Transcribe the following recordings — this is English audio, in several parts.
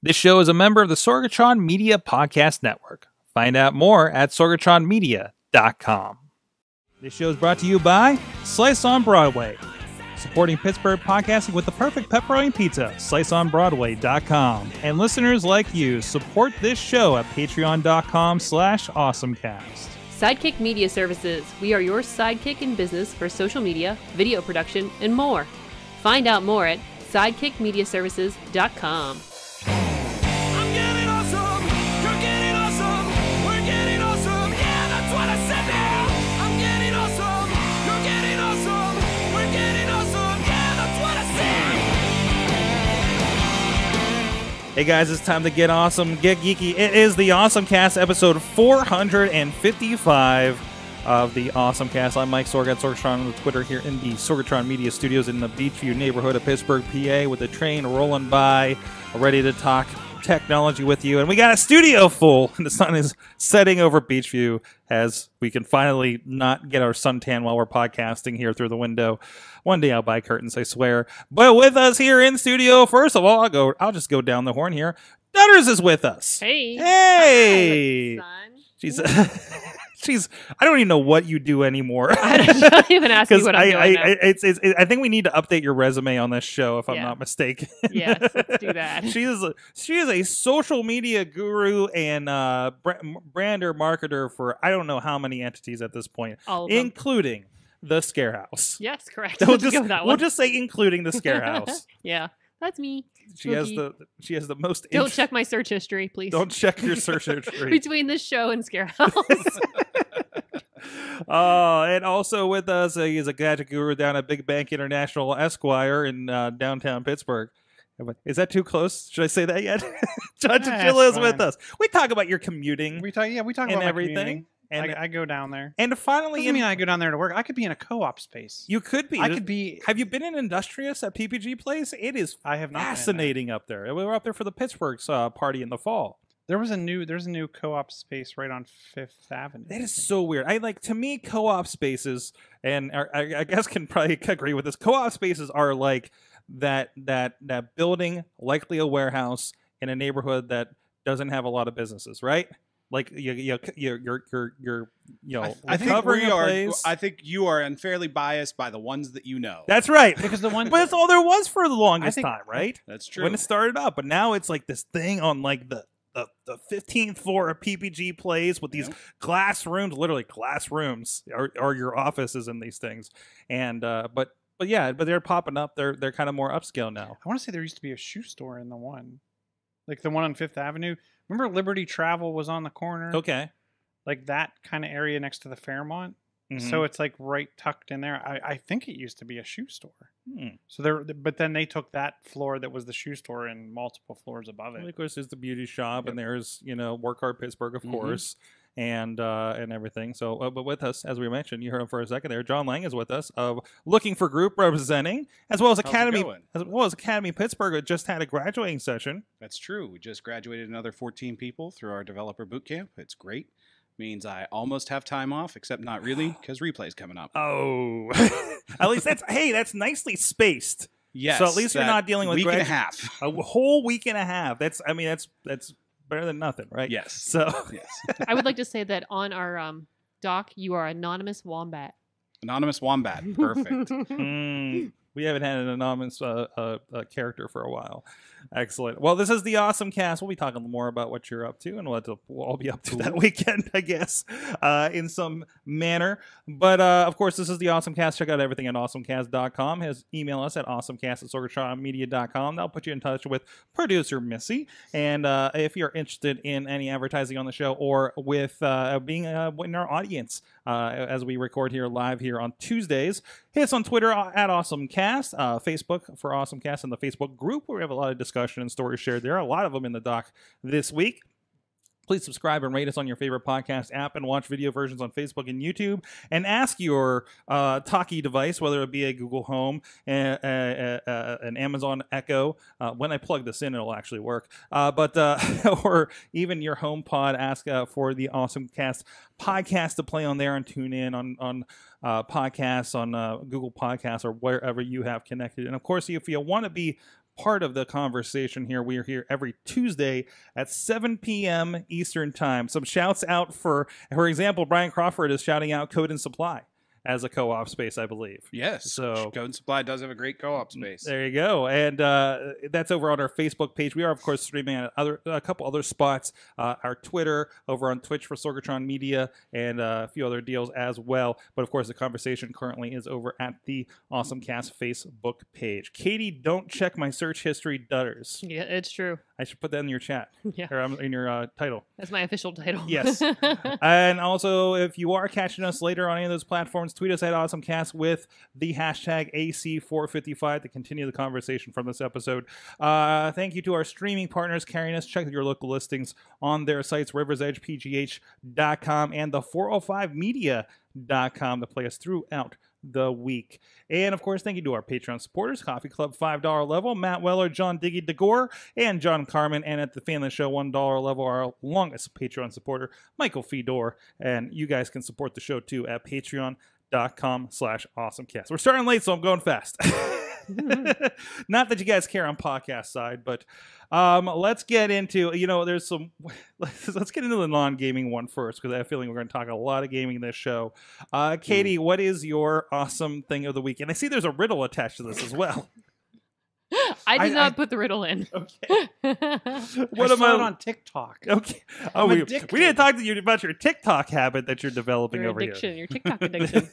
This show is a member of the Sorgatron Media Podcast Network. Find out more at sorgatronmedia.com. This show is brought to you by Slice on Broadway, supporting Pittsburgh podcasting with the perfect pepperoni pizza, sliceonbroadway.com. And listeners like you, support this show at patreon.com slash awesomecast. Sidekick Media Services. We are your sidekick in business for social media, video production, and more. Find out more at sidekickmediaservices.com. Hey guys, it's time to get awesome, get geeky. It is the Awesome Cast episode 455 of the Awesome Cast. I'm Mike Sorgat, Sorgatron on Twitter here in the Sorgatron Media Studios in the Beechview neighborhood of Pittsburgh, PA, with the train rolling by, ready to talk technology with you. And we got a studio full, and the sun is setting over Beechview as we can finally not get our suntan while we're podcasting here through the window. One day I'll buy curtains, I swear. But with us here in studio, first of all, I'll go. I'll just go down the horn here. Dudders is with us. Hey. Hey. Hi, son. She's she's. I don't even know what you do anymore. I don't even ask me what I, I'm doing I, now. I, it's, it's, I think we need to update your resume on this show, if I'm not mistaken. Yes, let's do that. she is a, she is a social media guru and uh, bra- brander marketer for I don't know how many entities at this point, All of them. including the Scare House. yes, correct. We'll just we'll just say including the Scare House. yeah, that's me. She has the she has the most. Don't int- check my search history, please. Don't check your search history. Between this show and Scare House. Oh, and also with us, uh, he's a gadget guru down at Big Bank International Esquire in uh, downtown Pittsburgh. Is that too close? Should I say that yet? John Nah, Chichilla is it's with us. We talk about your commuting We talk, yeah, we talk and about everything, commuting. And I, I go down there. and finally, Doesn't mean I go down there to work. I could be in a co-op space. you could be. I could be. Have you been in Industrious at PPG Place? It is I have not. been there. fascinating up there. We were up there for the Pittsburgh uh, party in the fall. There was a new. There's a new co-op space right on Fifth Avenue. That is so weird. I like to me co-op spaces, and I, I I guess can probably agree with this. Co-op spaces are like that that that building, likely a warehouse in a neighborhood that doesn't have a lot of businesses, right? Like you you you're you're you're, you're you know I, I think we are. place. I think you are unfairly biased by the ones that you know. That's right. because the one. But that's all there was for the longest think- time, right? That's true. When it started up, but now it's like this thing on like the the, the 15th floor of PPG Place with these Yeah. glass rooms, literally glass rooms, are, are your offices in these things. And uh, but but yeah, but they're popping up. They're they're kind of more upscale now. I want to say there used to be a shoe store in the one, like the one on Fifth Avenue. Remember Liberty Travel was on the corner, Okay. like that kind of area next to the Fairmont. Mhm. So it's like right tucked in there. I, I think it used to be a shoe store. Hmm. So there, but then they took that floor that was the shoe store and multiple floors above And it. of course, there's the beauty shop, and there's you know Work Hard Pittsburgh, of Mhm. course, and uh, and everything. So, uh, but with us, as we mentioned, you heard him for a second there. John Lange is with us of Looking for Group representing, as well as How's Academy, as well as Academy Pittsburgh. just had a graduating session. That's true. We just graduated another 14 people through our developer boot camp. It's great. Means I almost have time off, except not really, because replay's coming up. Oh, at least that's hey, that's nicely spaced. yes. so at least you're not dealing with a week grad- and a half. A whole week and a half. That's I mean that's that's better than nothing, right? Yes. So yes. I would like to say that on our um, doc, you are anonymous wombat. Anonymous wombat. Perfect. Mm, we haven't had an anonymous uh, uh, uh, character for a while. Excellent. Well, this is the awesome cast. We'll be talking more about what you're up to and what we'll all be up to that weekend, I guess, uh, in some manner. But uh, of course, this is the awesome cast. Check out everything at awesomecast.com. His email us at awesomecast at sorgatronmedia.com. That'll put you in touch with producer Missy. And uh, if you're interested in any advertising on the show or with uh, being uh, in our audience uh, as we record here live here on Tuesdays, hit us on Twitter uh, at AwesomeCast, uh, Facebook for AwesomeCast, and the Facebook group where we have a lot of discussion and stories shared. There are a lot of them in the doc this week. Please subscribe and rate us on your favorite podcast app and watch video versions on Facebook and YouTube. And ask your uh, talkie device, whether it be a Google Home, uh, uh, uh, an Amazon Echo. Uh, when I plug this in, it'll actually work. Uh, but uh, or even your Home Pod, ask uh, for the Awesome Cast podcast to play on there and tune in on on uh, podcasts on Google Podcasts or wherever you have connected. And of course, if you want to be part of the conversation here. We are here every Tuesday at 7 p.m. Eastern Time. Some shouts out for, for example, Brian Crawford is shouting out Code and Supply as a co-op space, I believe. Yes. So- Code Supply does have a great co-op space. There you go, and uh, that's over on our Facebook page. We are, of course, streaming at other a couple other spots. Uh, our Twitter over on Twitch for Sorgatron Media, and uh, a few other deals as well. But of course, the conversation currently is over at the Awesome Cast Facebook page. Katie, don't check my search history, Dudders. Yeah, it's true. I should put that in your chat Yeah, or um, in your uh, title. that's my official title. Yes. and also, if you are catching us later on any of those platforms, tweet us at AwesomeCast with the hashtag AC455 to continue the conversation from this episode. Uh, thank you to our streaming partners carrying us. Check your local listings on their sites, riversedgepgh.com and the 405media.com to play us throughout the week. And of course, thank you to our Patreon supporters, Coffee Club $5 level, Matt Weller, John Diggy DeGore, and John Carmen. And at the the Show $1 level, our longest Patreon supporter, Michael Fedor. And you guys can support the show too at patreon.com slash awesomecast. We're starting late, so I'm going fast. Not that you guys care on podcast side, but um, let's get into you know there's some let's, let's get into the non-gaming one first because I have a feeling we're going to talk a lot of gaming in this show. Uh, Katie, what is your awesome thing of the week? And I see there's a riddle attached to this as well. I did I- not I- put the riddle in. Okay. What What I am saw it I? on TikTok. Okay. Oh, I'm we, we addicted. need to talk to you about your TikTok habit that you're developing Your over addiction, your TikTok addiction.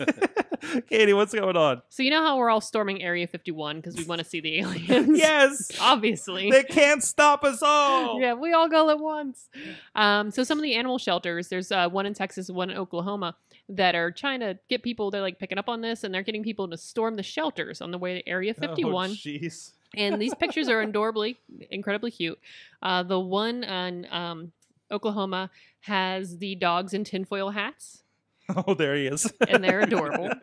Katie, what's going on? so you know how we're all storming Area 51 because we want to see the aliens? yes. obviously. They can't stop us all. Yeah, we all go at once. Um, so some of the animal shelters, there's uh, one in Texas, one in Oklahoma, that are trying to get people. They're like picking up on this, and they're getting people to storm the shelters on the way to Area 51. Oh, jeez. And these pictures are adorably, incredibly cute. Uh, the one on um, Oklahoma has the dogs in tinfoil hats, oh, there he is. and they're adorable.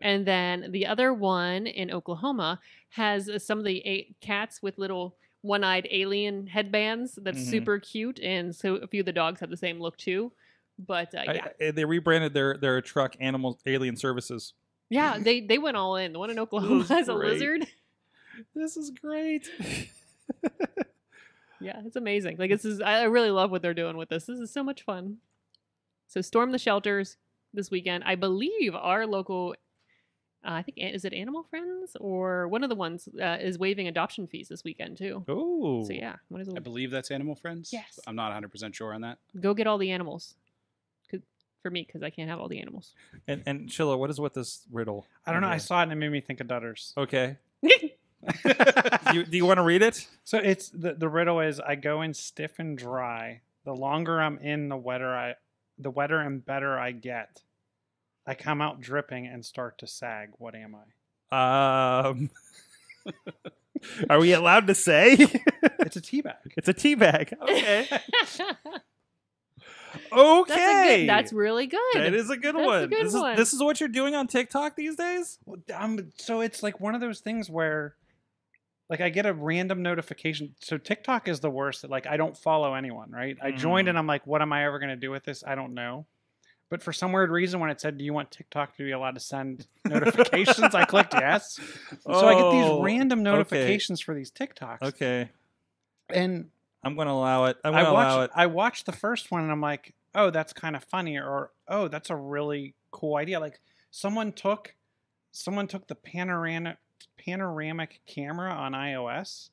And then the other one in Oklahoma has uh, some of the eight cats with little one-eyed alien headbands. That's Mhm. super cute, and so a few of the dogs have the same look too. But uh, yeah, I- they rebranded their their truck Animal Alien Services. yeah, they they went all in. The one in Oklahoma has a lizard. This is great. Yeah, it's amazing. Like this is I I really love what they're doing with this. This is so much fun. So storm the shelters this weekend. I believe our local uh, I think is it Animal Friends or one of the ones uh, is waiving adoption fees this weekend too. Oh. So yeah, what is it? I believe that's Animal Friends. Yes. I'm not 100% sure on that. go get all the animals, For me, because I can't have all the animals. And and Chilla, what is with this riddle? I don't know. I saw it and it made me think of Dudders. Okay. you, do you want to read it? So it's the the riddle is I go in stiff and dry. The longer I'm in, the wetter I the wetter and better I get. I come out dripping and start to sag. What am I? Um. Are we allowed to say? It's a tea bag. it's a tea bag. Okay. that's, Okay. a good, that's really good. That is a good That's a one. good this one. is this is what you're doing on TikTok these days? Well, um, so it's like one of those things where, like, I get a random notification. So TikTok is the worst. That Like, I don't follow anyone, right? I joined Mm. and I'm like, what am I ever going to do with this? I don't know. But for some weird reason, when it said, "Do you want TikTok to be allowed to send notifications?" I clicked yes. So I get Oh, these random okay. notifications for these TikToks, Okay. and I'm going to allow it. I'm to allow watched it. I watched the first one and I'm like, oh, that's kind of funny, or oh, that's a really cool idea. Like someone took someone took the panoramic panoramic camera on iOS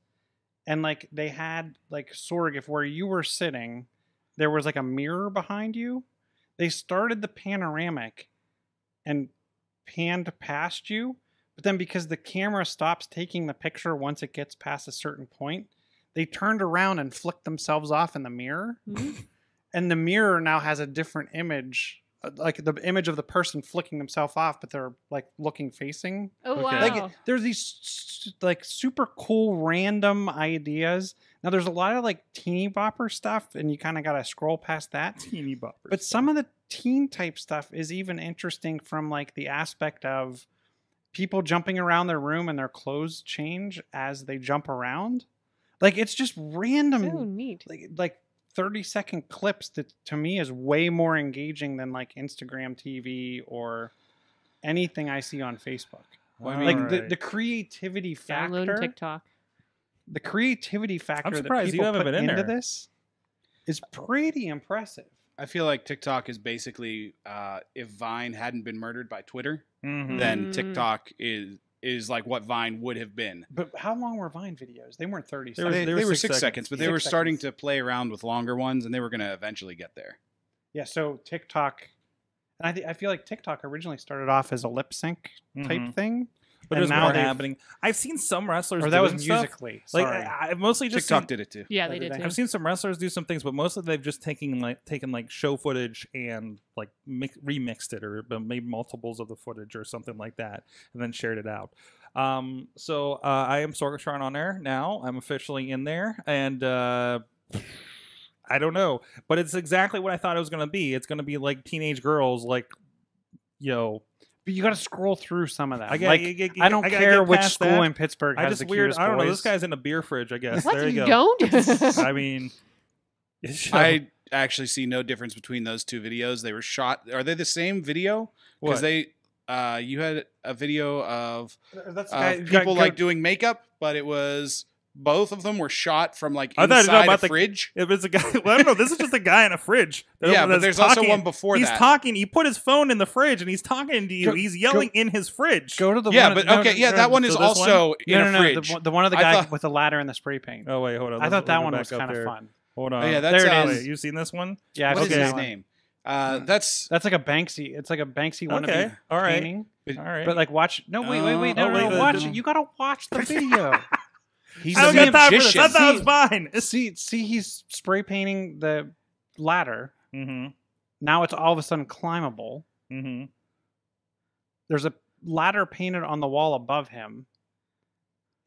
and like they had like sort of where you were sitting, there was like a mirror behind you. They started the panoramic and panned past you, but then because the camera stops taking the picture once it gets past a certain point, they turned around and flicked themselves off in the mirror Mhm. and the mirror now has a different image like the image of the person flicking themselves off but they're like looking facing Oh Okay. wow. like there's these like super cool random ideas now there's a lot of like teeny bopper stuff and you kind of got to scroll past that Teeny bopper. but some of the teen type stuff is even interesting from like the aspect of people jumping around their room and their clothes change as they jump around like it's just random oh neat. like like 30 second clips that to me is way more engaging than like Instagram TV or anything I see on Facebook. Well, I mean- Like the, the creativity Download factor. TikTok. the creativity factor that surprised you people haven't put been in into there. this is pretty impressive. I feel like TikTok is basically uh, if Vine hadn't been murdered by Twitter, Mhm. then Mm. TikTok is is like what Vine would have been. But how long were Vine videos? They weren't thirty They were- seconds. They, were they were six six, seconds. seconds, but they Six were starting seconds. to play around with longer ones, and they were going to eventually get there. Yeah, so TikTok, and I, th- I feel like TikTok originally started off as a lip sync type Mhm. thing, But and there's now more they've- happening. I've seen some wrestlers or that was doing stuff. musically. Like Sorry. I, I've mostly just TikTok seen, did it too. Yeah, they did did too. I've seen some wrestlers do some things, but mostly they've just taken like taken like show footage and like mix, remixed it or made multiples of the footage or something like that, and then shared it out. Um, so uh, I am Sorgatron on there now. I'm officially in there, and uh, I don't know, but it's exactly what I thought it was going to be. It's going to be like teenage girls, like you know. But you got to scroll through some of that. I got, like, you get- I don't I care get which school that. in Pittsburgh I has just the weird. cutest I don't know. This guy's in a beer fridge. I guess. What there you, you go. don't? I mean, I actually see no difference between those two videos. They were shot. Are they the same video? Because they, uh, you had a video of That's uh, people like doing makeup, but it was both of them were shot from like I thought you were inside a about the- fridge. It was a guy, well, I don't know. This is just a guy in a fridge. that- yeah, but that's there's also one before he's that. talking. He put his phone in the fridge and he's talking to you. Go- he's yelling in his fridge. go to the yeah, one, but no, okay, yeah, that one is this one? also in No, a no, no, fridge. the, one- the one of the I guy thought- with the ladder and the spray paint. oh wait, hold on. I thought that one was kind of fun. Hold on. Oh, yeah, there that's, it um, is. You seen this one? Yeah, I've what seen is Okay. his name? Uh, Hmm. that's That's like a Banksy. It's like a Banksy wannabe Okay, all right, painting. all right. But like, watch. No, wait, wait, wait. Oh, No, wait, no, no. wait, Watch wait. it. You gotta watch the video. he's I a don't got time for this. magician. I thought it was fine. see, see, he's spray painting the ladder. Mm-hmm. Now it's all of a sudden climbable. Mm-hmm. There's a ladder painted on the wall above him.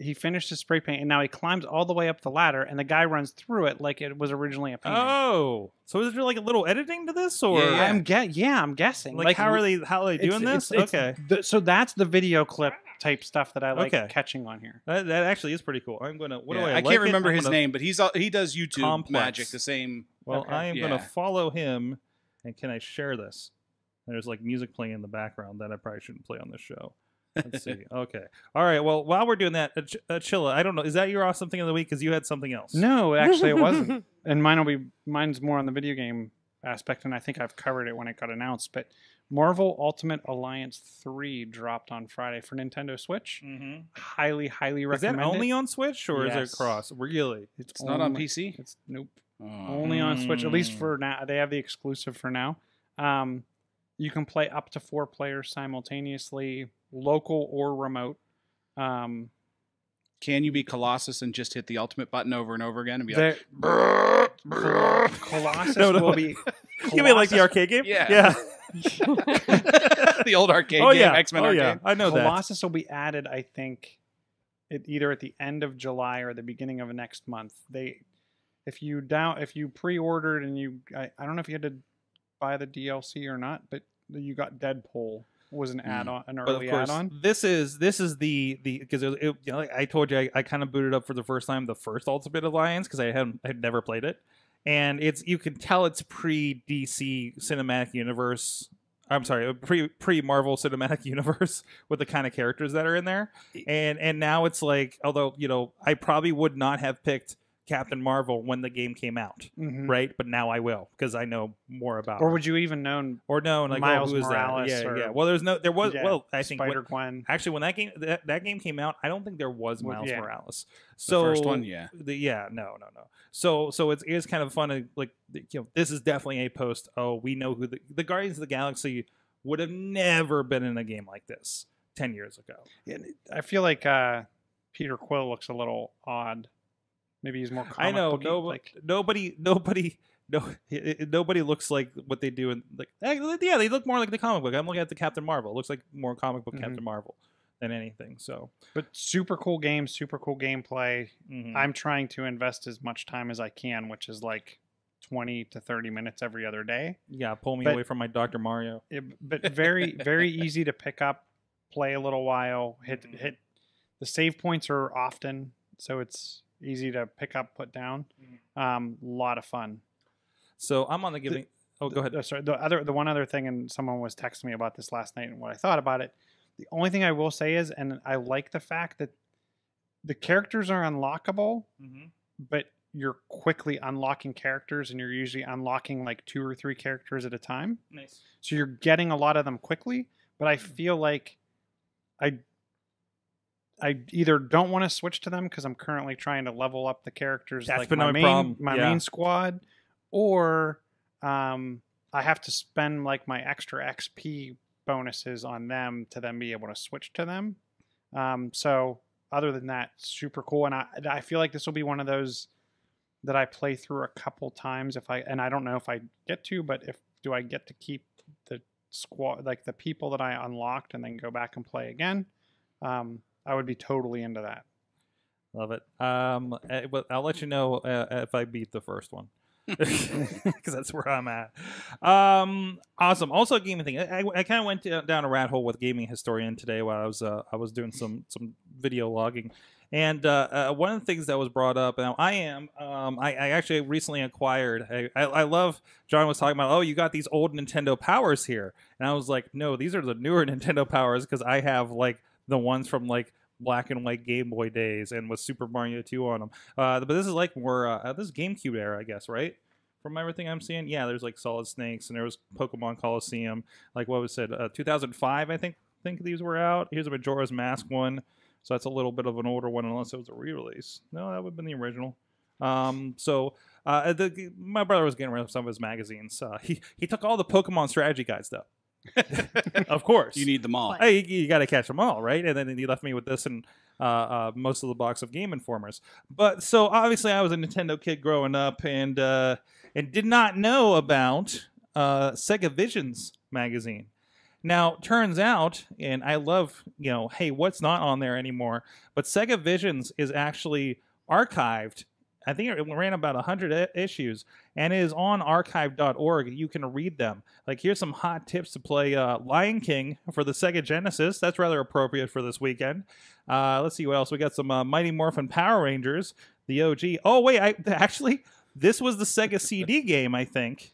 He finished his spray paint, and now he climbs all the way up the ladder, and the guy runs through it like it was originally a painting. Oh, so is there like a little editing to this, or Yeah, yeah. I'm get, yeah, I'm guessing. like, how are they? How are they doing it's- this? it's okay, the- so that's the video clip type stuff that I like Okay. catching on here. that, that actually is pretty cool. I'm gonna. What Yeah, do I? I like can't it? remember I'm his gonna- name, but he's he does YouTube Complex. magic the same. Well, Okay. I am gonna follow him, and can I share this? There's like music playing in the background that I probably shouldn't play on this show. Let's see. Okay. All right. Well, while we're doing that, uh, Ch- uh, Chilla, I don't know. Is that your awesome thing of the week? Because you had something else. No, actually, it wasn't. and mine will be mine's more on the video game aspect, and I think I've covered it when it got announced. But Marvel Ultimate Alliance Three dropped on Friday for Nintendo Switch. Mm-hmm. Highly, highly Is that recommend. only it. on Switch or is it cross? Really? It's, It's not on PC. It's nope. Oh. Only on Switch, at least Mm. for now. They have the exclusive for now. Um, you can play up to four players simultaneously, local or remote. Um, Can you be Colossus and just hit the ultimate button over and over again and be like, there- Col- Colossus No, no. will be. You mean like the arcade game? Yeah. Yeah. the old arcade oh game, yeah. X Men oh arcade? yeah. I know that. Colossus will be added, I think, it, either at the end of July or the beginning of next month. They, if you down, if you pre-ordered and you, I, I don't know if you had to buy the DLC or not, but you got Deadpool was an Mm. add-on, an But of early add-on. this is this is the the because it, it, you know, like I told you I, I kind of booted up for the first time the first Ultimate Alliance because I hadn't I had never played it, and it's you can tell it's pre DC Cinematic Universe. I'm sorry, pre pre Marvel Cinematic Universe with the kind of characters that are in there, and and now it's like although you know I probably would not have picked Captain Marvel when the game came out, Mhm. right? But now I will because I know more about. Or would you even known or known like Miles oh, who is Morales that? Yeah, or- yeah. Well, there's no, there was. Yeah, well, I think Spider Gwen? Actually, when that game that, that game came out, I don't think there was Miles yeah. Morales. The So first one, yeah. the, yeah, no, no, no. So so it's, it is kind of fun. To, like you know, this is definitely a post. Oh, we know who the the Guardians of the Galaxy would have never been in a game like this ten years ago. Yeah, I feel like uh, Peter Quill looks a little odd. Maybe he's more. I know no, like nobody nobody. No, it, it- nobody looks like what they do in like. eh, Yeah, they look more like the comic book. I'm looking at the Captain Marvel. It looks like more comic book Mhm. Captain Marvel than anything. So, but super cool game, super cool gameplay. mhm. I'm trying to invest as much time as I can, which is like 20 to 30 minutes every other day. yeah, pull me but- away from my Doctor Mario. It, but very, very easy to pick up, play a little while, hit Mhm. hit. The save points are often, so it's easy to pick up, put down. Mhm. Um, lot of fun. So I'm on the giving. oh, go ahead. The, sorry, the other, the one other thing, and someone was texting me about this last night and what I thought about it. The only thing I will say is, and I like the fact that the characters are unlockable, Mhm. but you're quickly unlocking characters, and you're usually unlocking like two or three characters at a time. Nice. So you're getting a lot of them quickly. But. I feel like I I either don't want to switch to them because I'm currently trying to level up the characters That's like been my my main problem, my yeah. main squad, or um, I have to spend like my extra XP bonuses on them to then be able to switch to them. Um, so other than that, super cool, and I I feel like this will be one of those that I play through a couple times if I and I don't know if I get to, but if do I get to keep the squad like the people that I unlocked and then go back and play again? Um, I would be totally into that. Love it. Um, eh, I'll let you know uh, if I beat the first one. because that's where I'm at. Um, awesome. Also, a gaming thing. I, I kind of went to- down a rat hole with gaming historian today while I was uh, I was doing some some video logging, and uh, uh, one of the things that was brought up. Now, I am um, I, I actually recently acquired. I, I, I love John was talking about. Oh, you got these old Nintendo powers here, and I was like, no, these are the newer Nintendo powers because I have like the ones from like black and white Game Boy days and with Super Mario 2 on them. Uh, but this is like more uh, this is GameCube era, I guess, right? From everything I'm seeing, yeah, there's like Solid Snakes and there was Pokemon Colosseum, like what was said, uh, 2005, I think. Think these were out. Here's a Majora's Mask one, so that's a little bit of an older one, unless it was a re-release. No, that would have been the original. Um, so uh, the, my brother was getting rid of some of his magazines. Uh, he he took all the Pokemon strategy guides though. of course, You need them all. Hey, you, you got to catch them all, right? And then he left me with this and uh, uh, most of the box of Game Informers. But so obviously, I was a Nintendo kid growing up, and uh, and did not know about uh, Sega Visions magazine. Now, turns out, and I love, you know, hey, what's not on there anymore? But Sega Visions is actually archived. I think it ran about 100 issues and it is on archive.org. You can read them. Like, here's some hot tips to play uh, Lion King for the Sega Genesis. That's rather appropriate for this weekend. Uh, let's see what else. We got some uh, Mighty Morphin Power Rangers, the OG. Oh, wait, I actually, this was the Sega CD game, I think.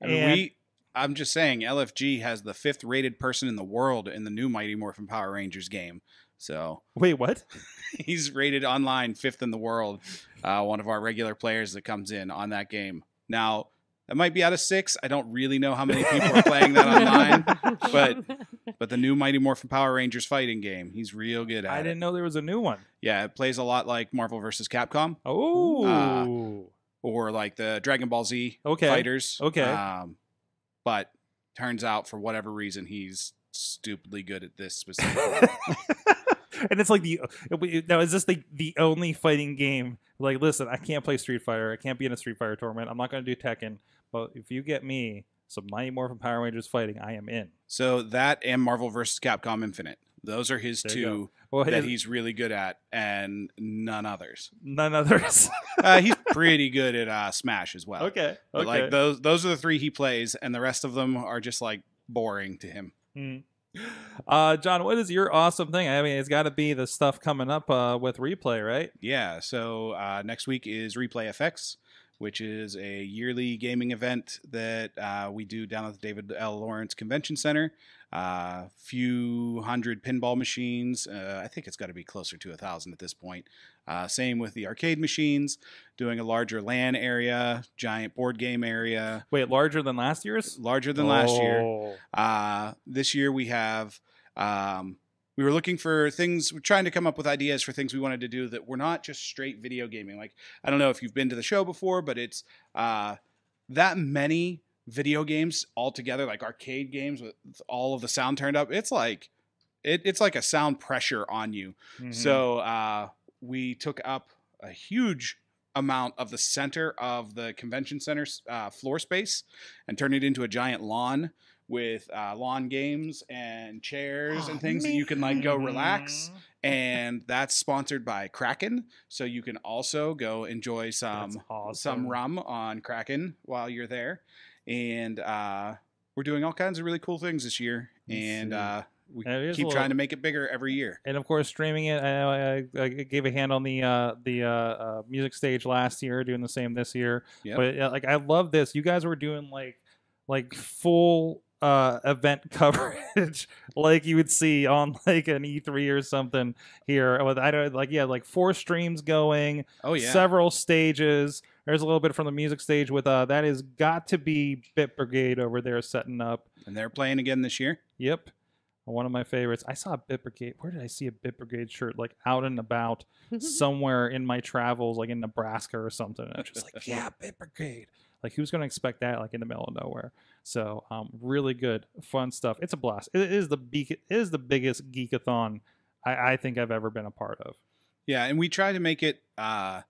And And- we, I'm just saying, LFG has the fifth rated person in the world in the new Mighty Morphin Power Rangers game. So Wait, what? he's rated online fifth in the world. Uh, one of our regular players that comes in on that game. Now, that might be out of six. I don't really know how many people are playing that online. but- But the new Mighty Morphin Power Rangers fighting game, he's real good at I didn't know there was a new one. Yeah, it plays a lot like Marvel vs. Capcom Oh. or like the Dragon Ball Z Okay. fighters. Okay. Um, but turns out for whatever reason he's stupidly good at this specific. And it's like the now is this the the only fighting game? Like, listen, I can't play Street Fighter. I can't be in a Street Fighter tournament. I'm not going to do Tekken. But if you get me some Mighty Morphin Power Rangers fighting, I am in. so that and Marvel vs. Capcom Infinite. Those are his There two Well, that his- he's really good at, and none others. none others. Uh, he's pretty good at uh, Smash as well. okay, But okay. like those, those are the three he plays, and the rest of them are just like boring to him. Mm. Uh, John, what is your awesome thing? I mean, it's got to be the stuff coming up uh, with replay, right? Yeah. So uh, next week is Replay FX, which is a yearly gaming event that uh, we do down at the David L. Lawrence Convention Center. Uh, few hundred pinball machines. Uh, I think it's got to be closer to a thousand at this point. Uh, same with the arcade machines. Doing a larger LAN area, giant board game area, Wait, larger than last year's? larger than last year. Oh. Uh, this year we have um, we were looking for things, we're trying to come up with ideas for things we wanted to do that were not just straight video gaming. Like I don't know if you've been to the show before, but it's uh, that many video games all together, like arcade games with all of the sound turned up. It's like it, it's like a sound pressure on you. Mhm. So uh, we took up a huge amount of the center of the convention center uh, floor space and turned it into a giant lawn with uh, lawn games and chairs and things that you can like go relax. And that's sponsored by Kraken, so you can also go enjoy some awesome. some rum on Kraken while you're there. And uh, we're doing all kinds of really cool things this year, and uh, we Yeah, it is a keep little- trying to make it bigger every year. and of course streaming it. I, I, I gave a hand on the uh, the uh, uh, music stage last year, doing the same this year. Yep. But like I love this. You guys were doing like like full uh, event coverage like you would see on like an E3 or something here. With I don't like yeah, like four streams going, Oh yeah. several stages. There's a little bit from the music stage with uh that is got to be Bit Brigade over there setting up. and they're playing again this year. Yep. One of my favorites. I saw a Bit Brigade. Where did I see a Bit Brigade shirt? Like out and about somewhere in my travels, like in Nebraska or something. And I'm just like, yeah, Bit Brigade. Like, who's going to expect that? Like in the middle of nowhere. So, um, really good, fun stuff. It's a blast. It is the beak. It is the biggest geekathon I, I think I've ever been a part of. Yeah, and we try to make it uh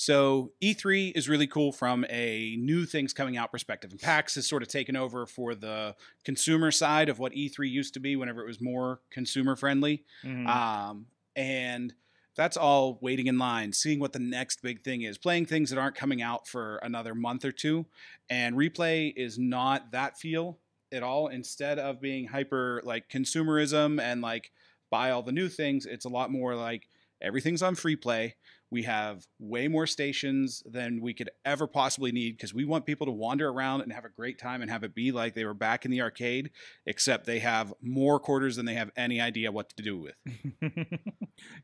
so E3 is really cool from a new things coming out perspective. And PAX has sort of taken over for the consumer side of what E3 used to be whenever it was more consumer friendly. Mhm. Um, and that's all waiting in line, seeing what the next big thing is, playing things that aren't coming out for another month or two. And replay is not that feel at all. Instead of being hyper like consumerism and like buy all the new things, it's a lot more like everything's on free play. We have way more stations than we could ever possibly need because we want people to wander around and have a great time and have it be like they were back in the arcade, except they have more quarters than they have any idea what to do with.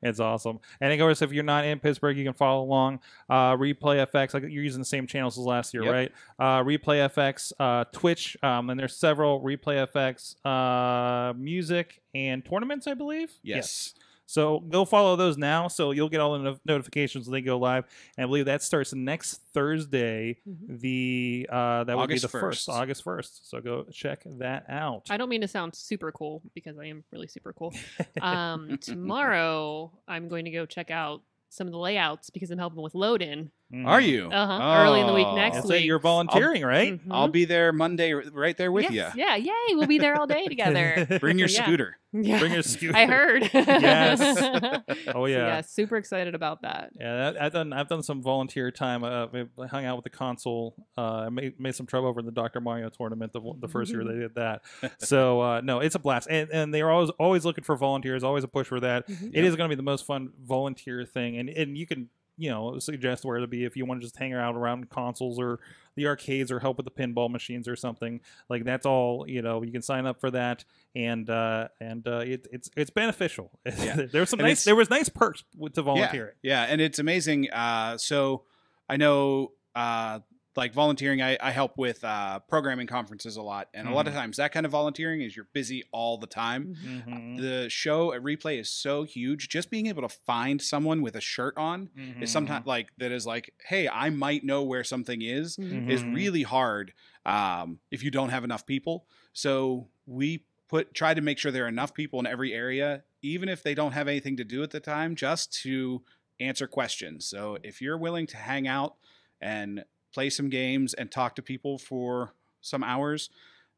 it's awesome. And of course, if you're not in Pittsburgh, you can follow along. Uh, Replay FX, like you're using the same channels as last year, Yep. right? Uh, Replay FX, uh, Twitch, um, and there's several Replay FX uh, music and tournaments, I believe. Yes. So go follow those now, so you'll get all the no- notifications when they go live. And I believe that starts next Thursday. Mhm. The uh, that would be August the first, 1st. August first. So go check that out. I don't mean to sound super cool because I am really super cool. Um, tomorrow, I'm going to go check out some of the layouts because I'm helping with load in. Mhm. Are you? Uh-huh. Early in the week Oh. next That's week. it. You're volunteering, right? I'll Mhm. be there Monday right there with yes, you. Yeah, yay. We'll be there all day together. Bring your Yeah. scooter. Yeah. Bring your scooter. I heard. Yes. Oh So, yeah. yeah, super excited about that. Yeah, that, I've done. I've done some volunteer time. Uh, I hung out with the console. Uh, I made made some trouble over in the Dr. Mario tournament. The, the first year they did that. So uh, no, it's a blast, and and they're always always looking for volunteers. Always a push for that. Mhm. It is going to be the most fun volunteer thing, and and you can you know suggest where to be if you want to just hang out around consoles or the arcades or help with the pinball machines or something like that's all you know you can sign up for that and uh and uh it, it's it's beneficial Yeah. there's some And nice there was nice perks to volunteering Yeah, and it's amazing. Uh, so I know, uh, like volunteering, I, I help with uh, programming conferences a lot, and a lot of Mm-hmm. times that kind of volunteering is you're busy all the time. Mhm. Mhm. The show at Replay is so huge. Just being able to find someone with a shirt on Mhm. is sometimes like that is like, hey, I might know where something is. Is Mhm. really hard um, if you don't have enough people. So we put try to make sure there are enough people in every area, even if they don't have anything to do at the time, just to answer questions. So if you're willing to hang out and play some games and talk to people for some hours,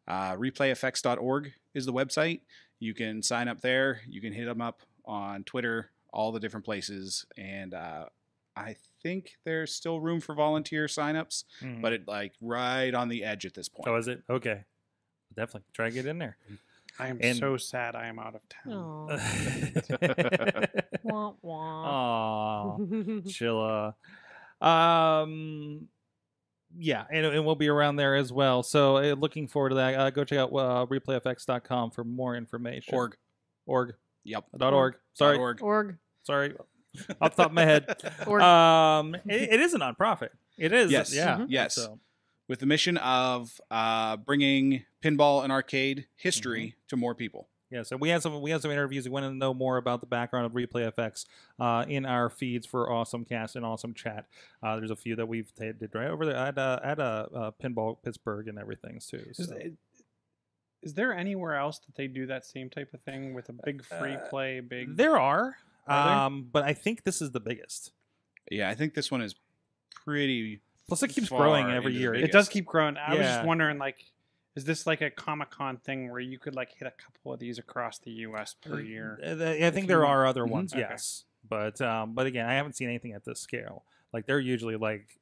uh, replayfx.org is the website. You can sign up there. You can hit them up on Twitter, all the different places, and uh, I think there's still room for volunteer signups, Mhm. but it like right on the edge at this point. oh is it okay definitely try to get in there I am And- so sad I am out of town. Aw. Wah, wah. Aw, Chilla. Um, yeah, and, and we'll be around there as well. So uh, looking forward to that. Uh, go check out uh, replayfx.com for more information. Org. Org. Yep. Dot org. Sorry. Org. Org. Sorry. Off the top of my head. Org. Um, it, it is a nonprofit. It is. Yes. Yeah. Mhm. Yes. So, With the mission of uh, bringing pinball and arcade history to more people. Yeah, so we had some we had some interviews. We wanted to know more about the background of Replay FX uh, in our feeds for Awesome Cast and Awesome Chat. Uh, there's a few that we've t- did right over there at uh, at uh, uh, Pinball Pittsburgh and everything too. Is, So. is there anywhere else that they do that same type of thing with a big free Uh, play, big? There are, Are there? um, but I think this is the biggest. Yeah, I think this one is pretty. Plus, it keeps growing every year. it does keep growing. I was just wondering, like, is this like a Comic Con thing where you could like hit a couple of these across the U.S. per year? Uh, I think there are other ones, Okay. yes, but um, but again, I haven't seen anything at this scale. Like they're usually like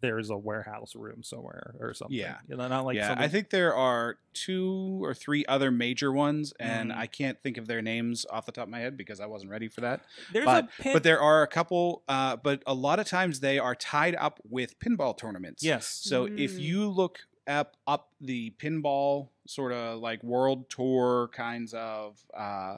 there's a warehouse room somewhere or something. Yeah. you know, not like yeah, something- I think there are two or three other major ones, and Mhm. I can't think of their names off the top of my head because I wasn't ready for that. there's but- a pin- But there are a couple, uh, but a lot of times they are tied up with pinball tournaments. yes, So if Mm. you look up up the pinball sort of like world tour kinds of uh,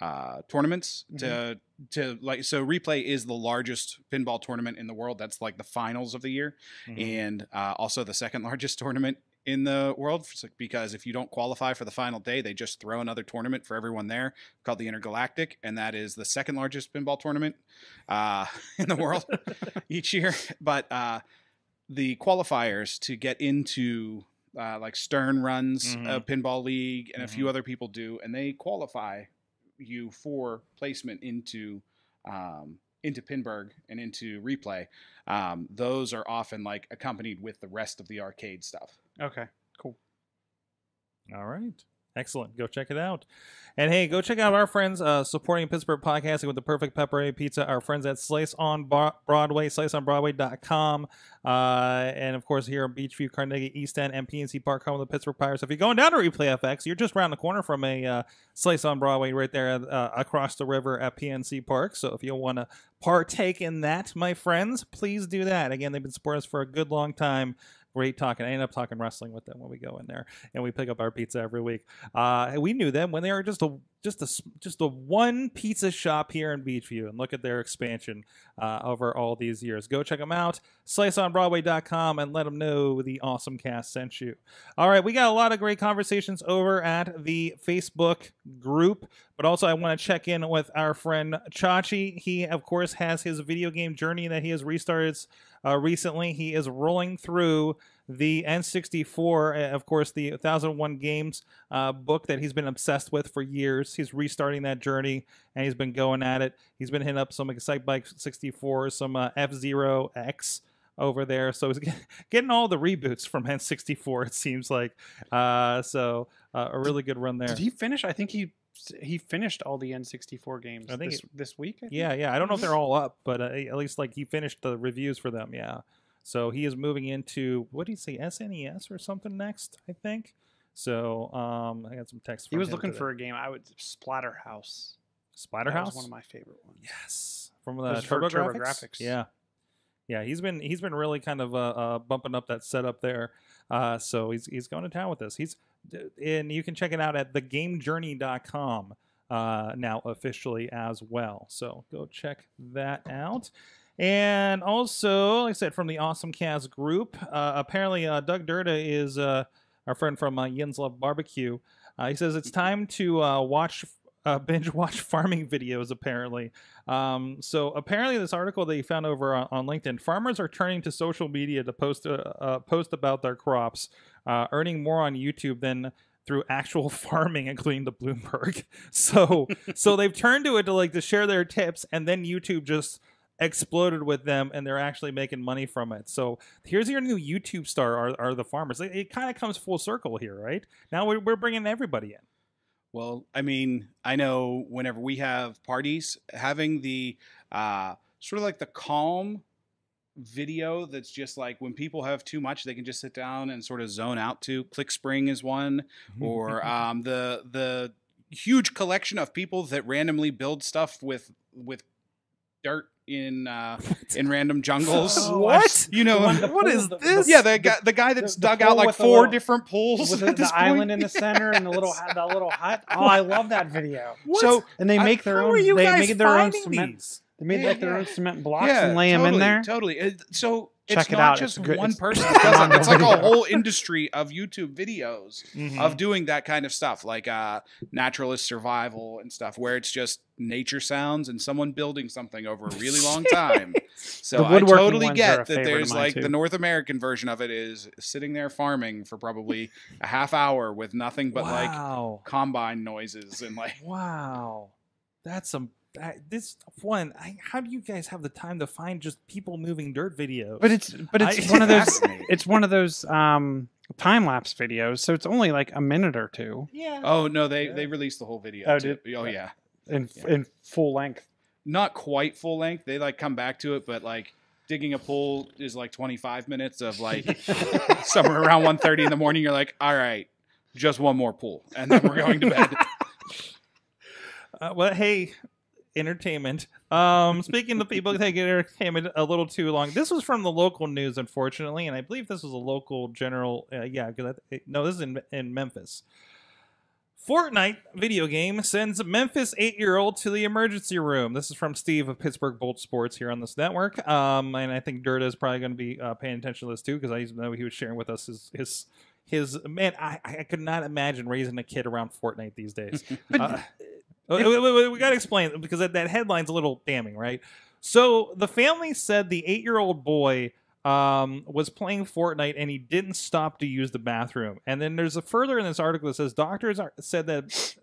uh, tournaments to to like so replay is the largest pinball tournament in the world. That's like the finals of the year and uh, also the second largest tournament in the world because if you don't qualify for the final day they just throw another tournament for everyone there called the intergalactic and that is the second largest pinball tournament uh, in the world each year. But uh, the qualifiers to get into uh, like stern runs a pinball league and a few other people do and they qualify you for placement into um, into Pinburgh and into replay, um, those are often like accompanied with the rest of the arcade stuff. Okay. Cool. All right. Excellent. Go check it out. And hey, go check out our friends uh, supporting Pittsburgh podcasting with the perfect pepperoni pizza. Our friends at Slice on Bro- Broadway, sliceonbroadway.com. Uh, and of course, here in Beechview, Carnegie, East End, and PNC Park, home of the Pittsburgh Pirates. If you're going down to Replay FX, you're just around the corner from a uh, Slice on Broadway right there uh, across the river at PNC Park. So if you want to partake in that, my friends, please do that. Again, they've been supporting us for a good long time. Great talking. I end up talking wrestling with them when we go in there, and we pick up our pizza every week. Uh, we knew them when they were just a just a just a one pizza shop here in Beechview, and look at their expansion uh, over all these years. Go check them out. SliceOnBroadway.com and let them know the awesome cast sent you. All right, we got a lot of great conversations over at the Facebook group, but also I want to check in with our friend Chachi. He, of course, has his video game journey that he has restarted uh, recently. He is rolling through the N64, uh, of course, the 1001 Games uh, book that he's been obsessed with for years. He's restarting that journey and he's been going at it. He's been hitting up some Excitebike 64, some uh, F Zero X over there. So he's getting all the reboots from N64, it seems like. Uh, so uh, a really good run there. Did he finish? I think he he finished all the N64 games I think this, this week. Think? Yeah, yeah. I don't know if they're all up, but uh, at least like he finished the reviews for them. Yeah. So he is moving into what do you say SNES or something next? I think. So um, I got some text. For you. He was looking today. for a game. I would Splatterhouse. Splatterhouse. One of my favorite ones. Yes, from the Turbo TurboGrafx. Yeah, yeah. He's been he's been really kind of uh, uh, bumping up that setup there. Uh, so he's he's going to town with this. He's and you can check it out at thegamejourney.com uh, now officially as well. So go check that out. And also, like I said, from the Awesome Cast group, uh, apparently uh, Doug Durda is uh, our friend from uh, Yin's Love Barbecue. Uh, he says it's time to uh, watch uh, binge watch farming videos. Apparently, um, so apparently this article that he found over on, on LinkedIn, farmers are turning to social media to post uh, uh, post about their crops, uh, earning more on YouTube than through actual farming, including the Bloomberg. So so they've turned to it to like to share their tips, and then YouTube just exploded with them and they're actually making money from it. So here's your new youtube star are, are the farmers. It, it kind of comes full circle here right? Now we're, we're bringing everybody in. Well, I mean, I know whenever we have parties, having the uh, sort of like the calm video that's just like when people have too much, they can just sit down and sort of zone out to. Clickspring is one, or um, the the huge collection of people that randomly build stuff with with dirt in uh, in random jungles. Oh, what You know, one- the what pool- is the- this? yeah, the guy the guy that's the dug pool out like four little- different pools with at the, this island point. in the center and the little Yes. hu- the little hut. Oh, I love that video. So And they I- make their own. are you they guys made their own cement. these? They made Yeah, like their yeah. own cement blocks and lay them in there. Totally. It- so Check it's it not out. just It's good. one person it's that does it. It's like a whole industry of YouTube videos Mhm. of doing that kind of stuff, like uh, naturalist survival and stuff, where it's just nature sounds and someone building something over a really long time. So I totally ones are a get that there's like too. the North American version of it is sitting there farming for probably a half hour with nothing but like wow. combine noises and like Wow, that's some. I, this one, I, how do you guys have the time to find just people moving dirt videos? But it's but it's I- one of those. It's one of those um, time lapse videos, so it's only like a minute or two yeah. Oh no, they Yeah. they released the whole video. Oh, did- oh yeah. in Yeah. in full length. not quite full length. They like come back to it, but like digging a pool is like 25 minutes of like somewhere around 1:30 in the morning. You're like, all right, just one more pool, and then we're going to bed. Uh, well, hey, entertainment. Um, speaking of people taking entertainment a little too long, this was from the local news, unfortunately, and I believe this was a local general. Uh, yeah, because no, this is in in Memphis. Fortnite video game sends Memphis eight-year-old to the emergency room. This is from Steve of Pittsburgh Bolt Sports here on this network, um, and I think Durda is probably going to be uh, paying attention to this too because I know he was sharing with us his his his man. I, I could not imagine raising a kid around Fortnite these days. Uh, wait, wait, wait, we got to explain because that, that headline's a little damning, right? So the family said the eight-year-old boy um, was playing Fortnite and he didn't stop to use the bathroom. And then there's a further in this article that says doctors are, said that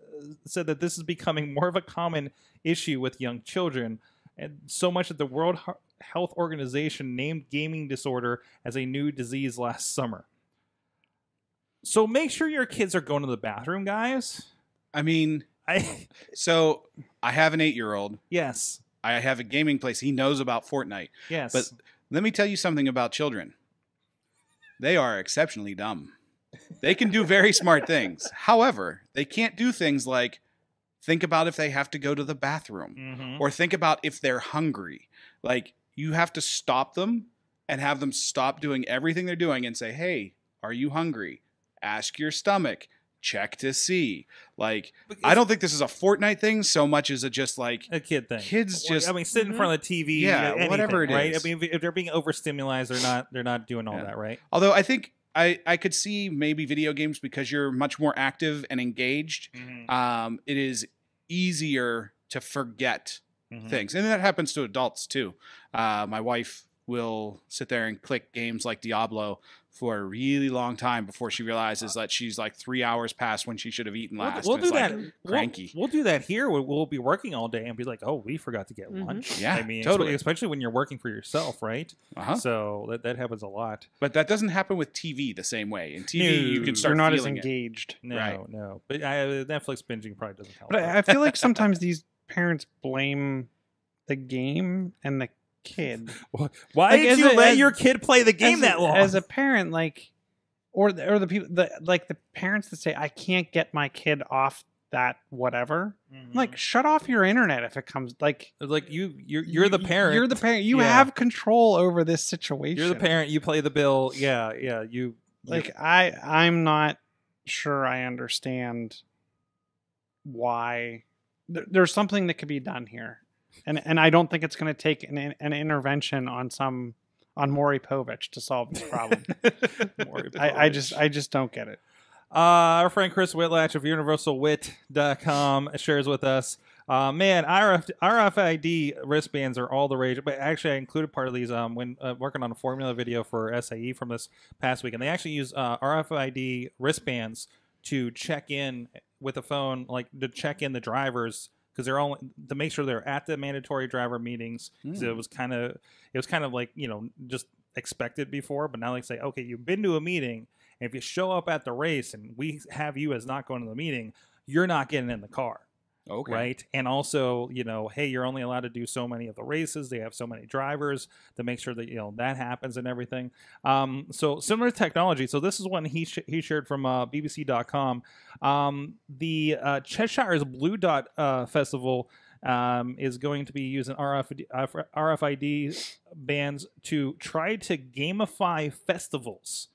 said that this is becoming more of a common issue with young children, and so much that the World Health Organization named gaming disorder as a new disease last summer. So make sure your kids are going to the bathroom, guys. I mean, I so I have an eight year old. yes, I have a gaming place. He knows about Fortnite. yes, But let me tell you something about children. They are exceptionally dumb. They can do very smart things. However, they can't do things like think about if they have to go to the bathroom Mhm. or think about if they're hungry. Like you have to stop them and have them stop doing everything they're doing and say, "Hey, are you hungry? Ask your stomach. Check to see." Like I don't think this is a Fortnite thing so much as a just like a kid thing. Kids just- I mean, sit in front of the TV. Yeah, anything, whatever it right? is. I mean, if- if they're being overstimulated, they're not. They're not doing all Yeah. that, right? Although I think I, I could see maybe video games because you're much more active and engaged. Um, it is easier to forget Mhm. things, and that happens to adults too. Uh, my wife will sit there and click games like Diablo for a really long time before she realizes that she's like three hours past when she should have eaten We'll, last. we'll do like, that. We'll- We'll, do that here. We'll, we'll be working all day and be like, "Oh, we forgot to get Mhm. lunch." Yeah, I mean, totally. Especially when you're working for yourself, right? Uh-huh. So that, that happens a lot. But that doesn't happen with TV the same way. In TV, you can start You're not as feeling it. engaged. No, Right. no. But I, Netflix binging probably doesn't help. But I, I feel like sometimes these parents blame the game and the kid. Why Like, did you a- let as- your kid play the game that a, long? As a parent, like, or the, or the people, the like the parents that say, "I can't get my kid off that whatever." Mhm. Like, shut off your internet if it comes. Like, like you, you're you're the parent. You're the parent. You Yeah. have control over this situation. You're the parent. You play the bill. Yeah, yeah. You Like, I, I'm not sure I understand why. There, there's something that could be done here, and and I don't think it's going to take an an intervention on some on Maury Povich to solve this problem. I, I just I just don't get it. Uh, our friend Chris Whitlatch of universalwit.com shares with us. Uh, man, RF, RFID wristbands are all the rage. But actually, I included part of these um, when uh, working on a formula video for SAE from this past week. And they actually use uh, RFID wristbands to check in with a phone, like to check in the drivers because they're all to make sure they're at the mandatory driver meetings. 'cause it Hmm. was kind of it was kind of like you know just expected before, but now they say, okay, you've been to a meeting. And if you show up at the race and we have you as not going to the meeting, you're not getting in the car, Okay. right? And also, you know, hey, you're only allowed to do so many of the races. They have so many drivers to make sure that you know that happens and everything. Um, so similar technology. So this is one he sh- he shared from uh, BBC.com. Um, the uh, Cheshire's Blue Dot uh, Festival. Um, is going to be using RFID, RFID bands to try to gamify festivals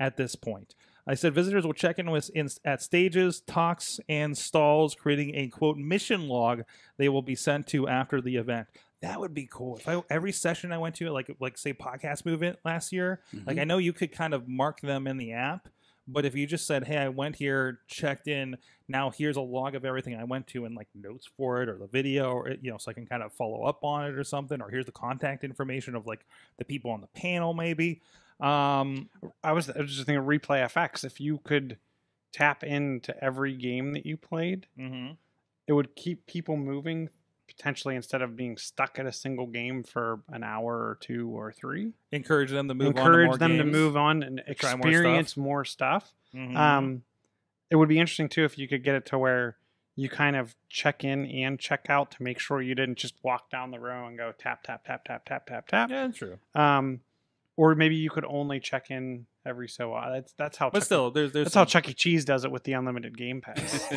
at this point. I said visitors will check in with in, at stages, talks, and stalls, creating a quote mission log they will be sent to after the event. That would be cool. If I, every session I went to, like like say podcast movement last year, like Mhm. I know you could kind of mark them in the app, but if you just said, "Hey, I went here, checked in. Now here's a log of everything I went to, and like notes for it, or the video, or you know, so I can kind of follow up on it or something, or here's the contact information of like the people on the panel, maybe." Um, I was, I was just thinking replay FX. If you could tap into every game that you played, mhm. it would keep people moving potentially instead of being stuck at a single game for an hour or two or three. encourage them to move on. Encourage to them to move on and try more experience stuff. more stuff. Mhm. Um, it would be interesting too if you could get it to where you kind of check in and check out to make sure you didn't just walk down the row and go tap tap tap tap tap tap tap. yeah, true. Um, or maybe you could only check in every so often. That's that's how. But Chuck E- still, there's there's that's how some- Chuck E. Cheese does it with the unlimited Game Pass.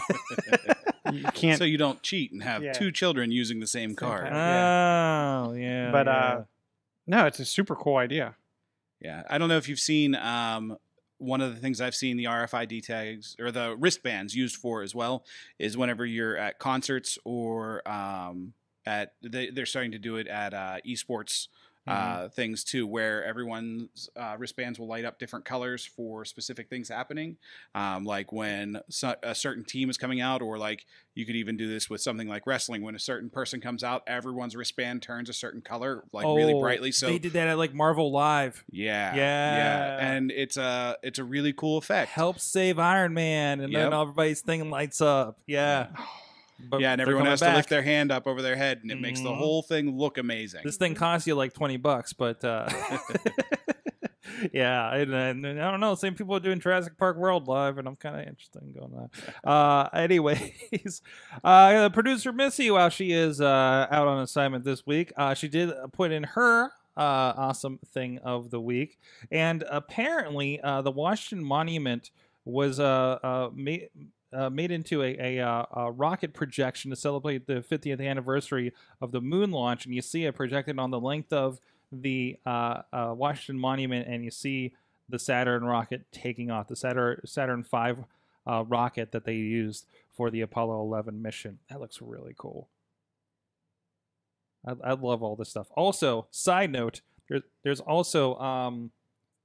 you can't. so you don't cheat and have Yeah. two children using the same Same card. card. Oh, yeah. but yeah. uh, no, it's a super cool idea. Yeah, I don't know if you've seen um, one of the things I've seen the RFID tags or the wristbands used for as well is whenever you're at concerts or um, at they, they're starting to do it at uh, esports uh, things too, where everyone's uh, wristbands will light up different colors for specific things happening, um, like when so- a certain team is coming out, or like you could even do this with something like wrestling. When a certain person comes out, everyone's wristband turns a certain color, like really Oh, brightly. So they did that at like Marvel Live. yeah, Yeah. yeah. and it's a it's a really cool effect. Help save Iron Man, and then everybody's thing lights up. Yeah. But yeah, and everyone coming has to lift their hand up over their head, and it makes the Mhm. whole thing look amazing. This thing costs you like twenty bucks, but uh, yeah, and, and I don't know. Same people are doing Jurassic Park World live, and I'm kind of interested in going that. Uh, anyways, uh, producer Missy, while she is uh, out on assignment this week, uh, she did put in her uh, awesome thing of the week, and apparently uh, the Washington Monument was uh, uh, made. Uh, made into a, a, uh, a rocket projection to celebrate the 50th anniversary of the moon launch, and you see it projected on the length of the uh, uh, Washington Monument, and you see the Saturn rocket taking off, the Saturn Saturn V uh, rocket that they used for the Apollo 11 mission. That looks really cool. I, I love all this stuff. Also, side note, there's there's also um,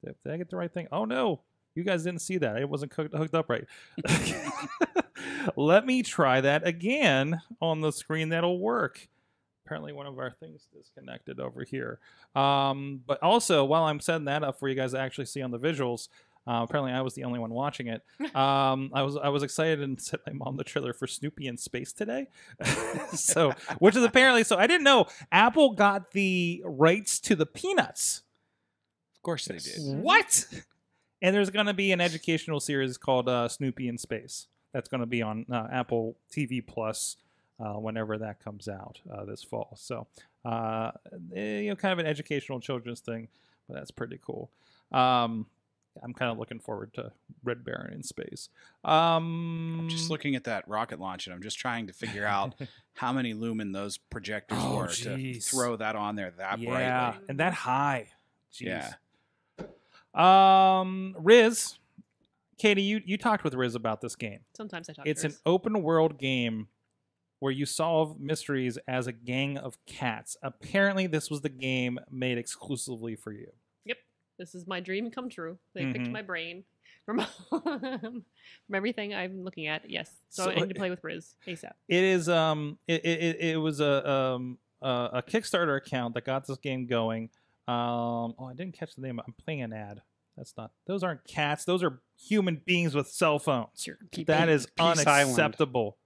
did, did I get the right thing? Oh no, you guys didn't see that. It wasn't cooked, hooked up right. Let me try that again on the screen. That'll work. Apparently, one of our things disconnected over here. Um, but also, while I'm setting that up for you guys to actually see on the visuals, uh, apparently I was the only one watching it. Um, I was I was excited and sent my mom the trailer for Snoopy in space today. so, which is apparently so. I didn't know Apple got the rights to the Peanuts. of course they did. What? And there's going to be an educational series called uh, Snoopy in Space. That's going to be on uh, Apple TV Plus uh, whenever that comes out uh, this fall. So, uh, eh, you know, kind of an educational children's thing, but that's pretty cool. Um, I'm kind of looking forward to Red Baron in space. Um, I'm just looking at that rocket launch, and I'm just trying to figure out how many lumen those projectors Oh, were to throw that on there that yeah, brightly. and that high. Jeez. Yeah. Um, Riz, Katie, you you talked with Riz about this game. Sometimes I talk. It's to an open world game where you solve mysteries as a gang of cats. Apparently, this was the game made exclusively for you. Yep, this is my dream come true. They picked Mhm. my brain from from everything I'm looking at. Yes, so, So- I need to play with Riz ASAP. It is um it it, it- was a um a Kickstarter account that got this game going. Um oh I didn't catch the name. I'm playing an ad. That's not. Those aren't cats. Those are human beings with cell phones. That is keep That it. is Peace Island. unacceptable.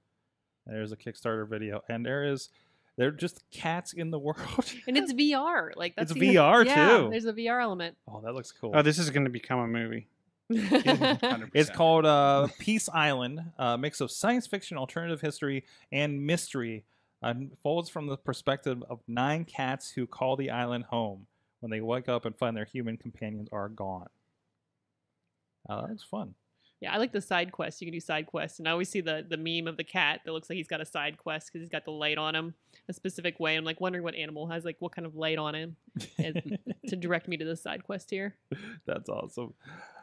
There's a Kickstarter video, and there is they're just cats in the world. and it's VR. Like that's It's the- VR yeah, too. There's a VR element. oh, that looks cool. Oh, this is going to become a movie. It's called uh, Peace Island, a mix of science fiction, alternative history, and mystery. Unfolds from the perspective of nine cats who call the island home when they wake up and find their human companions are gone. Uh, that was fun. Yeah, I like the side quests. You can do side quests, and I always see the the meme of the cat that looks like he's got a side quest because he's got the light on him a specific way. I'm like wondering what animal has like what kind of light on him and- to direct me to the side quest here. That's awesome.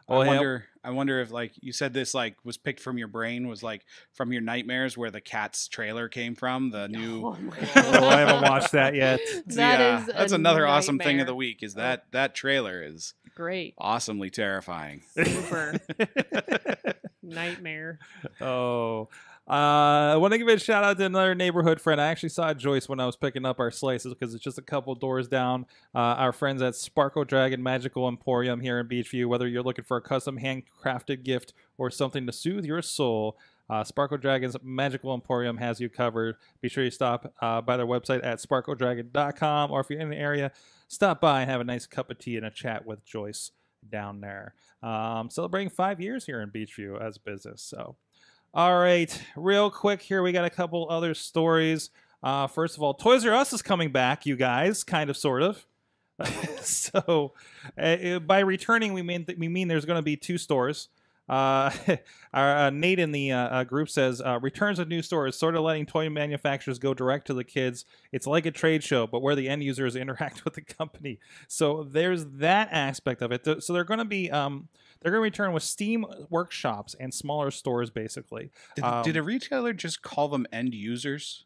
I Oh, yeah. wonder. I wonder if like you said this like was picked from your brain was like from your nightmares where the cat's trailer came from the oh, new. Oh my Oh, I haven't watched that yet. That yeah, is that's a another awesome thing of the week. Is that that trailer is Great, awesomely terrifying. super nightmare. oh. Uh, I want to give a shout out to another neighborhood friend. I actually saw Joyce when I was picking up our slices because it's just a couple doors down. Uh, our friends at Sparkle Dragon Magical Emporium here in Beechview. Whether you're looking for a custom handcrafted gift or something to soothe your soul, uh, Sparkle Dragon's Magical Emporium has you covered. Be sure you stop uh, by their website at sparkledragon.com, or if you're in the area, stop by and have a nice cup of tea and a chat with Joyce down there. Um, celebrating five years here in Beechview as a business. So, all right, real quick here, we got a couple other stories. Uh, first of all, Toys R Us is coming back, you guys, kind of, sort of. so, uh, by returning, we mean we mean there's going to be two stores. Uh, our, uh, Nate in the uh, uh, group says uh, returns of new stores, sort of letting toy manufacturers go direct to the kids. It's like a trade show, but where the end users interact with the company. So there's that aspect of it. So they're going to be um, they're going to return with Steam workshops and smaller stores, basically. Did, Um, did a retailer just call them end users?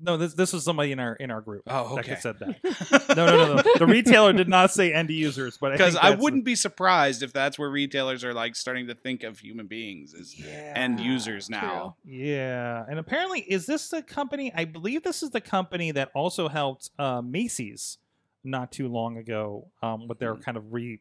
No, this this was somebody in our in our group Oh, that okay. said that. No, no, no, no. The retailer did not say end users, but Because think I, wouldn't be surprised if that's where retailers are like starting to think of human beings as end users now. Yeah, and apparently, is this the company? I believe this is the company that also helped uh, Macy's not too long ago um, with their kind of re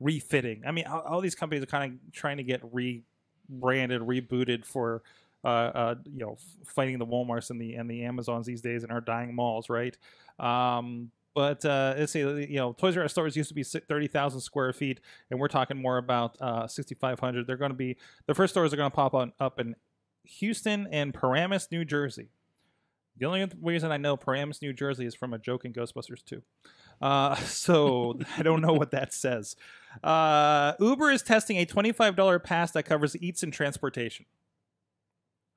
refitting. I mean, all, all these companies are kind of trying to get rebranded, rebooted for. Uh, uh, you know, fighting the WalMarts and the and the Amazons these days in our dying malls, right? Um, but uh, let's see, you know, Toys R Us stores used to be thirty thousand square feet, and we're talking more about uh, sixty five hundred. They're going to be the first stores are going to pop on up in Houston and Paramus, New Jersey. The only reason I know Paramus, New Jersey is from a joke in Ghostbusters 2. Uh, so I don't know what that says. Uh, Uber is testing a $25 pass that covers eats and transportation.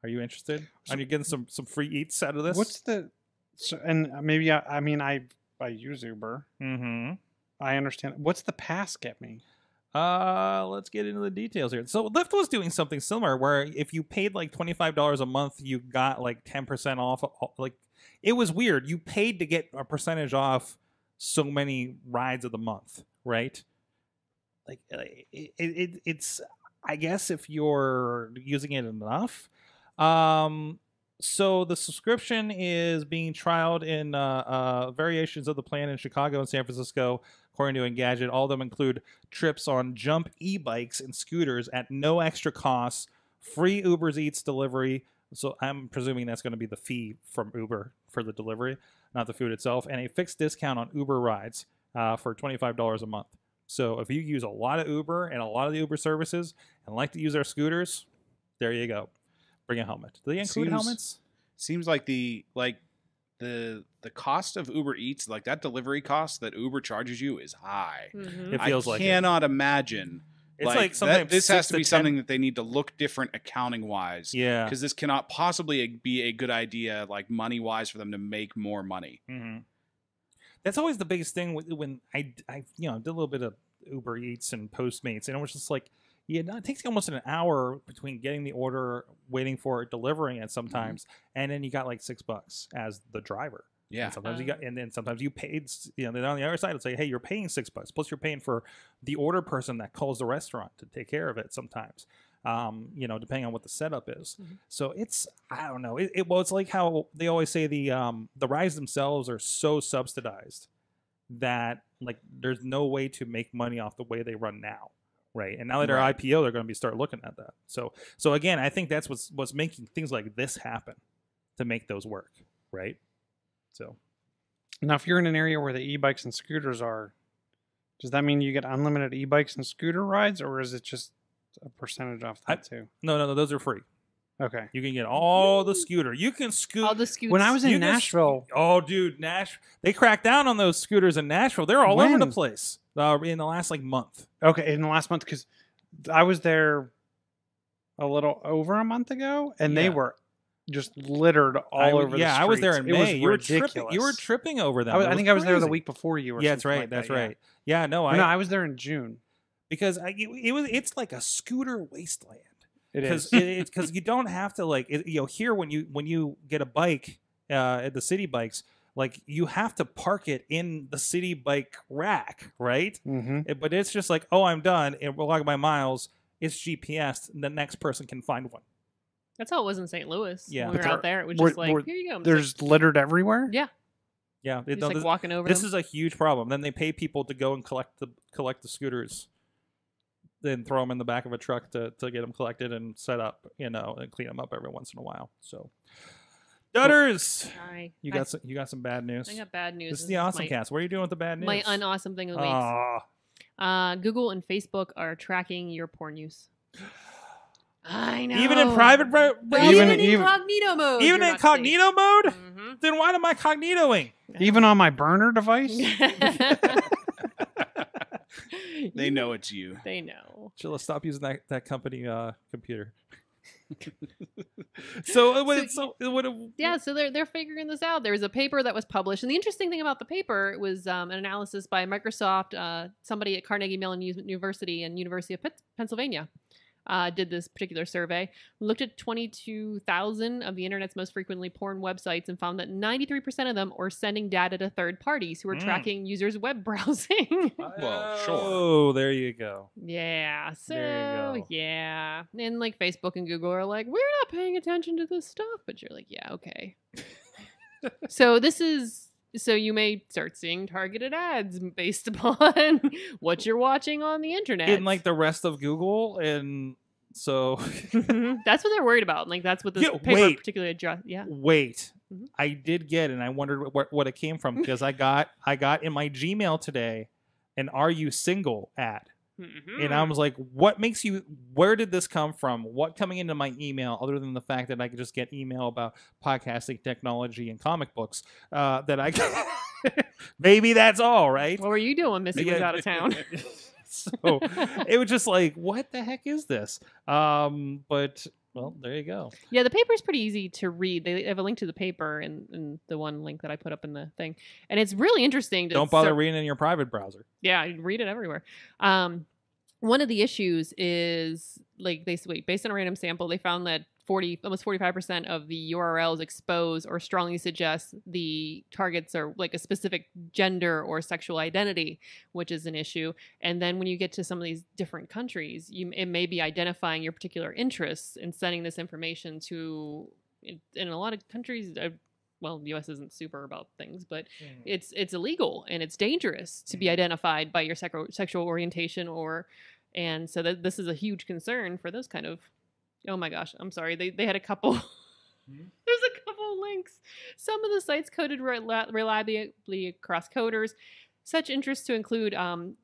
Are you interested? Are you getting some, some free eats out of this? What's the so, and maybe I, I mean I I use Uber. mm-hmm. I understand. What's the pass get me? Uh, let's get into the details here. So Lyft was doing something similar where if you paid like twenty five dollars a month, you got like ten percent off. uh, Like it was weird. You paid to get a percentage off so many rides of the month, right? Like uh, it, it, it's I guess if you're using it enough. Um, so the subscription is being trialed in uh, uh, variations of the plan in Chicago and San Francisco, according to Engadget. All of them include trips on Jump e-bikes and scooters at no extra cost, free Uber's Eats delivery. So I'm presuming that's going to be the fee from Uber for the delivery, not the food itself, and a fixed discount on Uber rides uh, for $25 a month. So if you use a lot of Uber and a lot of the Uber services and like to use our scooters, there you go. Bring a helmet. Do they include Seems- helmets? Seems like the like the the cost of Uber Eats, like that delivery cost that Uber charges you, is high. Mhm. It feels I like it. cannot imagine. It's like, like, that- this has to be 10 something that they need to look different accounting wise. Yeah. Because this cannot possibly be a good idea, like money wise, for them to make more money. hmm That's always the biggest thing when I, I, you know, did a little bit of Uber Eats and Postmates, and it was just like, yeah, it takes almost an hour between getting the order, waiting for it, delivering it sometimes, and then you got like six bucks as the driver. Yeah. And sometimes you Uh. got, and then sometimes you paid, you know, then on the other side, it's like, hey, you're paying six bucks. Plus, you're paying for the order person that calls the restaurant to take care of it sometimes, um, you know, depending on what the setup is. Mhm. So it's, I don't know. It, it, well, it's like how they always say the, um, the rides themselves are so subsidized that, like, there's no way to make money off the way they run now. Right. And now that they're Right. IPO, they're going to be start looking at that. So, so again, I think that's what's, what's making things like this happen to make those work. Right. So, Now, if you're in an area where the e-bikes and scooters are, does that mean you get unlimited e-bikes and scooter rides, or is it just a percentage off I- that too? No, no, no. Those are free. Okay. You can get all the scooter. You can scoot. All the scoots. When I was in can Nashville, oh, dude, Nash. They cracked down on those scooters in Nashville. They're all over the place uh, in the last like month. okay, in the last month, because I was there a little over a month ago, and they were just littered all I over. yeah, I was there in. It was May. You were ridiculous. tripping. You were tripping over them. I, was- I think I was there the week before you. Or Yeah, that's right. like that's that, right. Yeah, no, I no, I was there in June. because I, it, it was it's like a scooter wasteland. It is. it's because you don't have to like it, you know here when you when you get a bike uh, at the city bikes like you have to park it in the city bike rack right hmm It- but it's just like oh i'm done and we'll log my miles it's gps and the next person can find one That's how it was in St. Louis. Yeah. When we were out there- it was just like, here you go. There's littered everywhere. yeah, yeah it, just no, like this, walking over this them. is a huge problem then they pay people to go and collect the collect the scooters then throw them in the back of a truck to, to get them collected and set up you know and clean them up every once in a while so Dudders! Hi. You I- got some, you got some bad news. I got bad news. This is the awesome my, cast. What are you doing with the bad news? My unawesome thing of the week. Aw. Uh, Google and Facebook are tracking your porn use. I know. even in private, bro- But Even- even, in even- incognito mode. even you're not incognito mode. safe. Mhm. Then why am I cognitoing? Even on my burner device. They know it's you. They know. Chilla, stop using that that company uh, computer. so uh, what? So So, what? Yeah, so they're they're figuring this out. There was a paper that was published, and the interesting thing about the paper was um, an analysis by Microsoft, uh, somebody at Carnegie Mellon U- University and University of Pen- Pennsylvania. Uh, did this particular survey, looked at 22,000 of the internet's most frequently porn websites, and found that 93% of them were sending data to third parties who were Mm. tracking users' web browsing. Well, sure. Oh, there you go. Yeah. So go. yeah, and like Facebook and Google are like, we're not paying attention to this stuff, but you're like, yeah, okay. so this is so you may start seeing targeted ads based upon what you're watching on the internet. In like the rest of Google, and so that's what they're worried about. Like that's what this Yeah, paper wait. particularly address. Yeah. wait, Mhm. I did get, and I wondered what what it came from because I got I got in my Gmail today an "Are you single?" ad. Mm-hmm. and I was like, "What makes you? Where did this come from? What coming into my email, other than the fact that I could just get email about podcasting technology and comic books? Uh, that I maybe that's all, right? what were you doing? Missy was out of town. so it was just like, what the heck is this? Um, but well, there you go. Yeah, the paper is pretty easy to read. They have a link to the paper and, and the one link that I put up in the thing, and it's really interesting. To Don't bother reading in your private browser. Yeah, you read it everywhere. Um, one of the issues is like they wait based on a random sample, they found that forty almost forty five percent of the URLs expose or strongly suggest the targets are like a specific gender or sexual identity, which is an issue. And then when you get to some of these different countries, you it may be identifying your particular interests and sending this information to. In, in a lot of countries, uh, well, the U.S. isn't super about things, but it's it's illegal and it's dangerous to be identified by your sexual sexual orientation or and so that this is a huge concern for those kind of oh my gosh i'm sorry they, they had a couple there's a couple links some of the sites coded reliably across coders such interests to include um,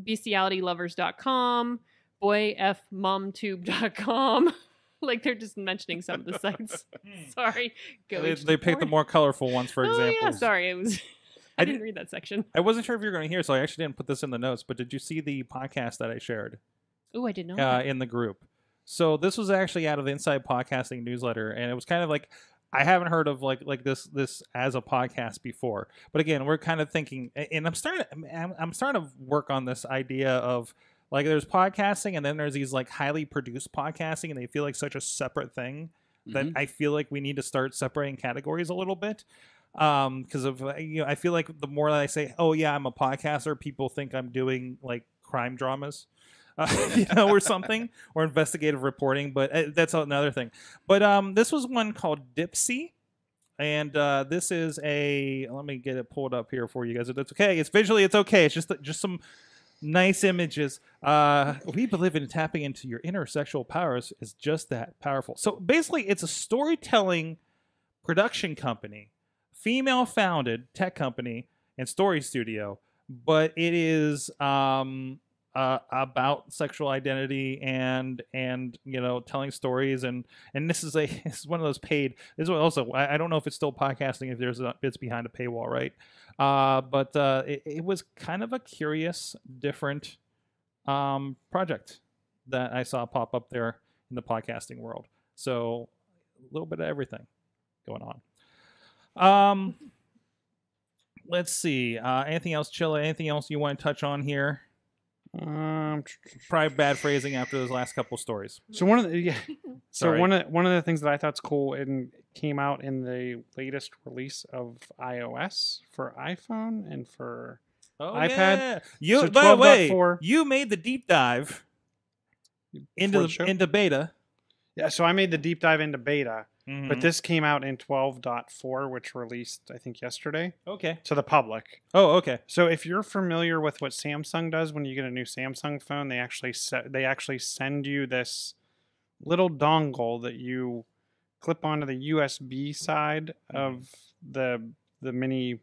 bestialitylovers.com boyfmomtube.com like they're just mentioning some of the sites sorry go They, they picked the more colorful ones for example. oh, yeah, sorry it was I I didn't did- read that section. I wasn't sure if you were going to hear, so I actually didn't put this in the notes. But did you see the podcast that I shared Oh, I didn't know. uh, in the group? So this was actually out of the Inside Podcasting newsletter, and it was kind of like I haven't heard of like like this this as a podcast before. But again, we're kind of thinking, and I'm starting I'm, I'm starting to work on this idea of like there's podcasting, and then there's these like highly produced podcasting, and they feel like such a separate thing that Mhm. I feel like we need to start separating categories a little bit. Um, because of uh, you know, I feel like the more that I say, "Oh yeah, I'm a podcaster," people think I'm doing like crime dramas, uh, you know, or something, or investigative reporting. But uh, that's another thing. But um, this was one called Dipsea. And uh, this is a. Let me get it pulled up here for you guys. If It's okay. It's visually. It's okay. It's just just some nice images. Uh, we believe in tapping into your inner sexual powers is just that powerful. So basically, it's a storytelling production company, female founded tech company and story studio, but it is um, uh, about sexual identity and and you know telling stories and and this is a this is one of those paid. This is also I, don't know if it's still podcasting if there's a, it's behind a paywall, right? Uh, but uh, it, it was kind of a curious, different um, project that I saw pop up there in the podcasting world. So a little bit of everything going on. Um, let's see. Uh, anything else, Chilla? Anything else you want to touch on here? Um, Probably bad phrasing after those last couple stories. so one of the yeah, so one of one of the things that I thought's cool and came out in the latest release of iOS for iPhone and for Oh, iPad. yeah. You, So by the way, 12.4. you made the deep dive into the, the into beta. yeah. So I made the deep dive into beta, Mhm. but this came out in 12.4, which released I think yesterday okay. to the public. Oh, okay. So if you're familiar with what Samsung does when you get a new Samsung phone, they actually se- they actually send you this little dongle that you clip onto the USB side of the the mini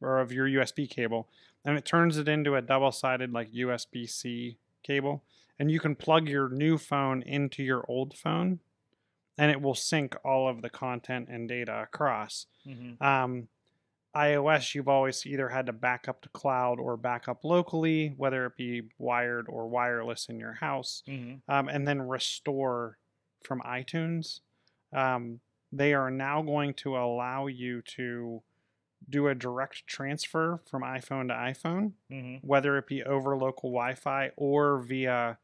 or of your USB cable, and it turns it into a double-sided like USB-C cable, and you can plug your new phone into your old phone, and it will sync all of the content and data across. Mhm. Um, iOS, you've always either had to back up to cloud or back up locally, whether it be wired or wireless in your house, Mm-hmm. um, and then restore from iTunes. Um, they are now going to allow you to do a direct transfer from iPhone to iPhone, Mm-hmm. whether it be over local Wi-Fi or via.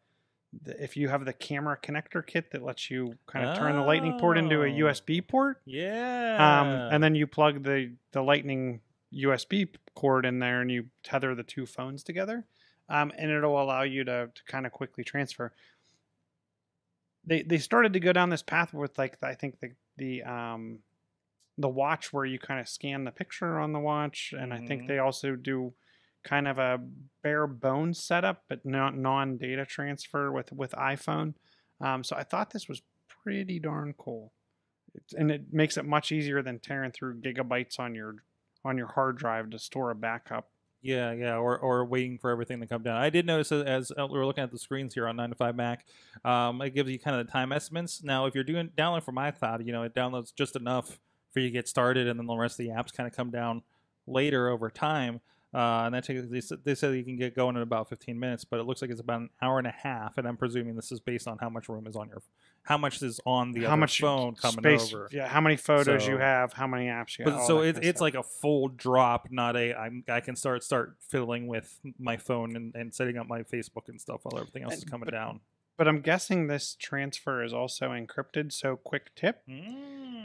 If you have the camera connector kit that lets you kind of turn the Lightning port into a Oh. USB port, Yeah. um, and then you plug the the Lightning USB cord in there, and you tether the two phones together, um, and it'll allow you to to kind of quickly transfer. They they started to go down this path with like I think the the um the watch where you kind of scan the picture on the watch, and I think Mhm. they also do kind of a bare bones setup, but not non data transfer with with iPhone. Um, so I thought this was pretty darn cool It's- and it makes it much easier than tearing through gigabytes on your on your hard drive to store a backup. Yeah, yeah, or, or waiting for everything to come down. I did notice as uh, we were looking at the screens here on 9 to 5 Mac, um, it gives you kind of the time estimates. Now, if you're doing download from iCloud, you know, it downloads just enough for you to get started, and then the rest of the apps kind of come down later over time. Uh, and that takes, they, said- they said you can get going in about 15 minutes, but it looks like it's about an hour and a half. And I'm presuming this is based on how much room is on your, how much is on the how other much phone coming space, over. Yeah, how many photos you have, how many apps you have. But all so that it's stuff. like a full drop, not a I'm I can start start fiddling with my phone and, and setting up my Facebook and stuff while everything else is coming but- down. But I'm guessing this transfer is also encrypted. So quick tip: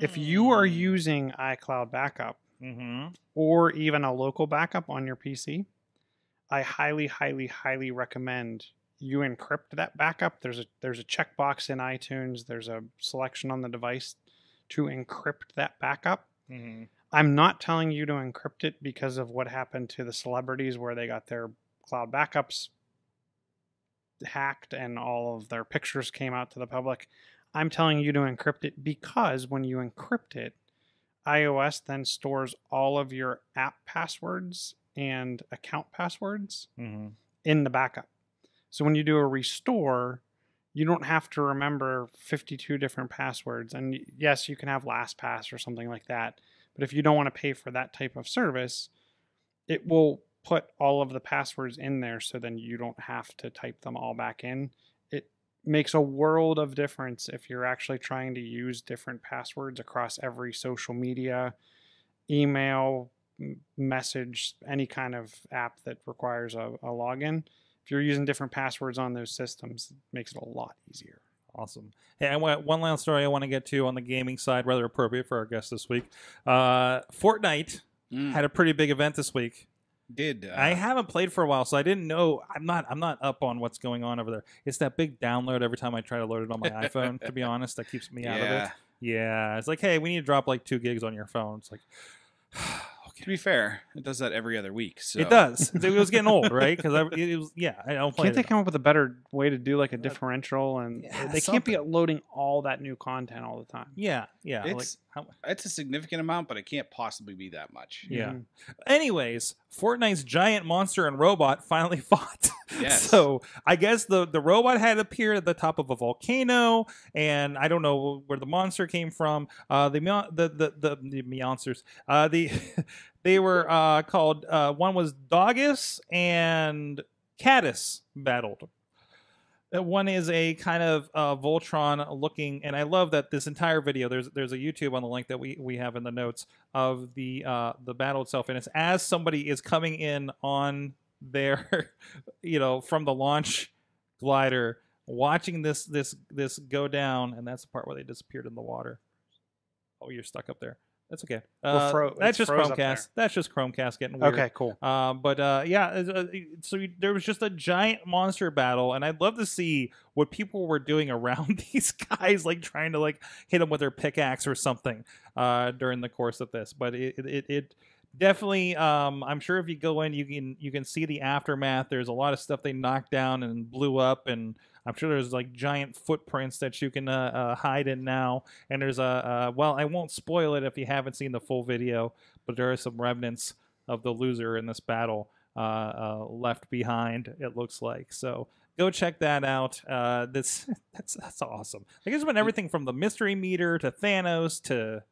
if you are using iCloud backup mm-hmm. or even a local backup on your PC, I highly, highly, highly recommend you encrypt that backup. There's a there's a checkbox in iTunes. There's a selection on the device to encrypt that backup. Mm-hmm. I'm not telling you to encrypt it because of what happened to the celebrities where they got their cloud backups hacked and all of their pictures came out to the public. I'm telling you to encrypt it because when you encrypt it, iOS then stores all of your app passwords and account passwords Mm-hmm. in the backup. So when you do a restore, you don't have to remember 52 different passwords. And yes, you can have LastPass or something like that. But if you don't want to pay for that type of service, it will put all of the passwords in there so then you don't have to type them all back in. It makes a world of difference if you're actually trying to use different passwords across every social media, email, message, any kind of app that requires a, a login. If you're using different passwords on those systems, it makes it a lot easier. Awesome. Hey, I want one last story I want to get to on the gaming side, rather appropriate for our guest this week. Uh, Fortnite Mm, had a pretty big event this week. Did uh, I haven't played for a while, so I didn't know. I'm not. I'm not up on what's going on over there. It's that big download every time I try to load it on my iPhone. To be honest, that keeps me out of it. yeah. Yeah, it's like, hey, we need to drop like two gigs on your phone. It's like, To be fair, it does that every other week. So it does. It was getting old, right? Because it was, yeah, I don't play. Can't they it. come up with a better way to do like a differential? And yeah, they can't be loading all that new content all the time. Yeah, yeah. like, It's- how, It's a significant amount, but it can't possibly be that much. yeah. Mhm. Anyways, Fortnite's giant monster and robot finally fought. Yes. so I guess the the robot had appeared at the top of a volcano, and I don't know where the monster came from. Uh, the mea- the the the, the monsters. Uh, the they were uh called. Uh, one was Doggus and Cattus battled. Uh, One is a kind of uh, Voltron looking, and I love that this entire video. There's there's a YouTube on the link that we, we have in the notes of the uh, the battle itself, and it's as somebody is coming in on their, you know, from the launch glider, watching this this this go down, and that's the part where they disappeared in the water. Oh, you're stuck up there. That's okay. Uh, fro- that's just froze up there. Chromecast. That's just Chromecast getting weird. Okay, cool. Um, but uh, yeah, uh, uh, so you- there was just a giant monster battle, and I'd love to see what people were doing around these guys, like trying to like hit them with their pickaxe or something uh, during the course of this. But it it, it definitely, um, I'm sure if you go in, you can you can see the aftermath. There's a lot of stuff they knocked down and blew up, and I'm sure there's like giant footprints that you can uh, uh, hide in now. And there's a uh, well, I won't spoil it if you haven't seen the full video, but there are some remnants of the loser in this battle uh, uh, left behind. It looks like so. Go check that out. Uh, this that's that's awesome. Like it's been everything from the mystery meter to Thanos to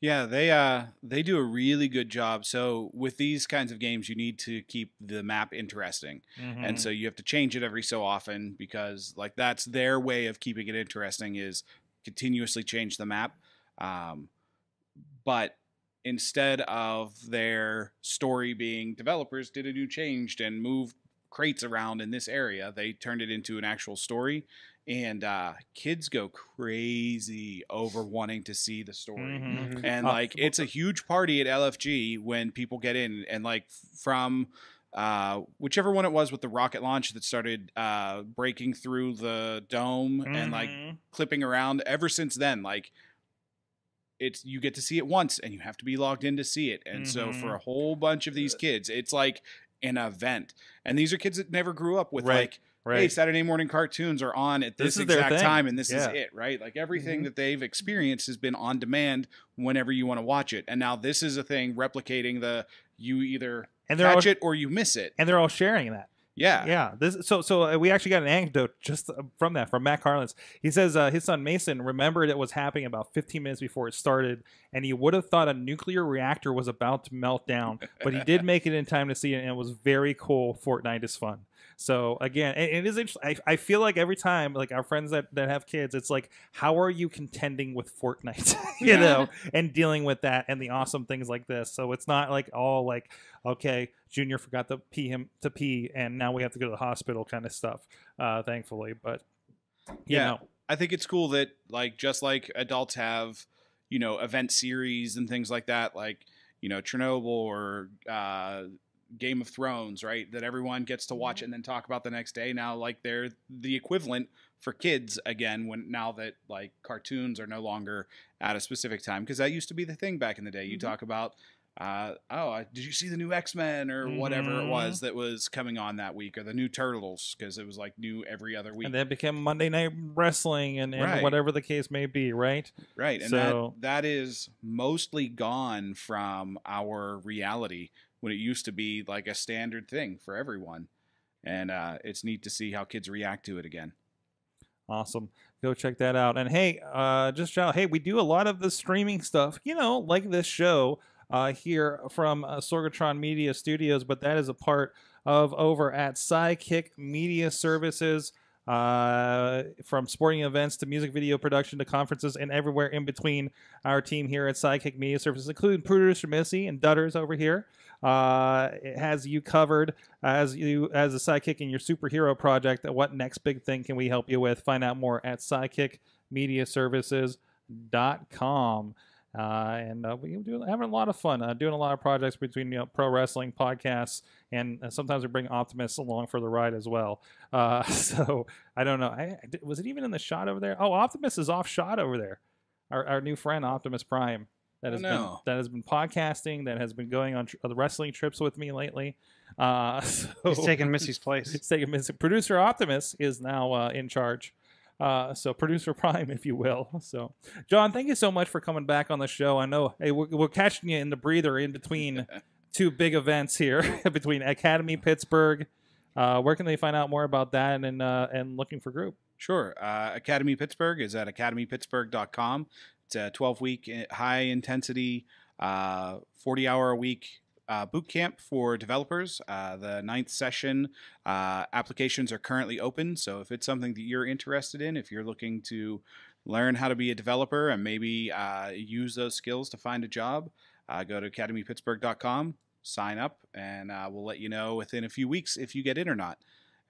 Yeah, they uh they do a really good job. So with these kinds of games, you need to keep the map interesting, Mm-hmm. and so you have to change it every so often because like that's their way of keeping it interesting is continuously change the map. Um, but instead of their story being developers did a new change and moved crates around in this area, they turned it into an actual story. And uh, kids go crazy over wanting to see the story. Mhm. and Uh, like it's a huge party at LFG when people get in and like from uh whichever one it was with the rocket launch that started uh breaking through the dome and like Mhm. clipping around ever since then like it's you get to see it once and you have to be logged in to see it. And so Mhm. for a whole bunch of these kids it's like an event. And these are kids that never grew up with Right, like right. hey saturday morning cartoons are on at This this, exact time and this is it right like everything Mhm. that they've experienced has been on demand whenever you want to watch it and now this is a thing replicating the you either and they're all catch it or you miss it and they're all sharing that. yeah Yeah. This so so uh, we actually got an anecdote just uh, from that from Matt Carlins. He says uh, his son Mason remembered it was happening about 15 minutes before it started, and he would have thought a nuclear reactor was about to melt down, but he did make it in time to see it, and it was very cool. Fortnite is fun. So again, it, is interesting. I, I feel like every time, like our friends that, that have kids, it's like, how are you contending with Fortnite, you Yeah. know, and dealing with that and the awesome things like this. So it's not like all like, okay, Junior forgot to pee him to pee, and now we have to go to the hospital kind of stuff. Uh, thankfully, but you Yeah. know, I think it's cool that like just like adults have, you know, event series and things like that, like you know Chernobyl or uh, Game of Thrones, right? That everyone gets to watch it and then talk about the next day. Now, like they're the equivalent for kids again when now that like cartoons are no longer at a specific time because that used to be the thing back in the day. You Mhm. talk about. Uh, oh, did you see the new X Men or whatever it was that was coming on that week, or the new Turtles because it was like new every other week. and then became Monday Night Wrestling and, and Right. whatever the case may be, right? Right, and So- that that is mostly gone from our reality when it used to be like a standard thing for everyone, and uh, it's neat to see how kids react to it again. Awesome. Go check that out. And hey, uh, just shout, hey, we do a lot of the streaming stuff, you know, like this show uh, here from uh, Sorgatron Media Studios, but that is a part of over at Sidekick Media Services. Uh, from sporting events to music video production to conferences and everywhere in between, our team here at Sidekick Media Services, including producer Missy and Dudders over here, uh, it has you covered as you as a sidekick in your superhero project. What next big thing can we help you with? Find out more at sidekickmediaservices.com. Uh, and uh, we do having a lot of fun uh, doing a lot of projects between you know, pro wrestling podcasts and uh, sometimes we bring Optimus along for the ride as well. Uh, so I don't know. I, I was it even in the shot over there? Oh, Optimus is off shot over there. Our, our new friend Optimus Prime that has been that has been podcasting that has been going on tr- the wrestling trips with me lately. Uh, so He's taking Missy's place. it's taking Missy. Producer Optimus is now uh, in charge. Uh, so producer Prime, if you will. So, John, thank you so much for coming back on the show. I know hey, we're, we're catching you in the breather in between two big events here, between Academy Pittsburgh. Uh, where can they find out more about that and uh, and looking for group? Sure. Uh, Academy Pittsburgh is at academypittsburgh.com. It's a 12 week high intensity, uh, 40 hour a week uh, boot camp for developers. Uh, the ninth session uh, applications are currently open. So if it's something that you're interested in, if you're looking to learn how to be a developer and maybe uh, use those skills to find a job, uh, go to academypittsburgh.com, sign up, and uh, we'll let you know within a few weeks if you get in or not.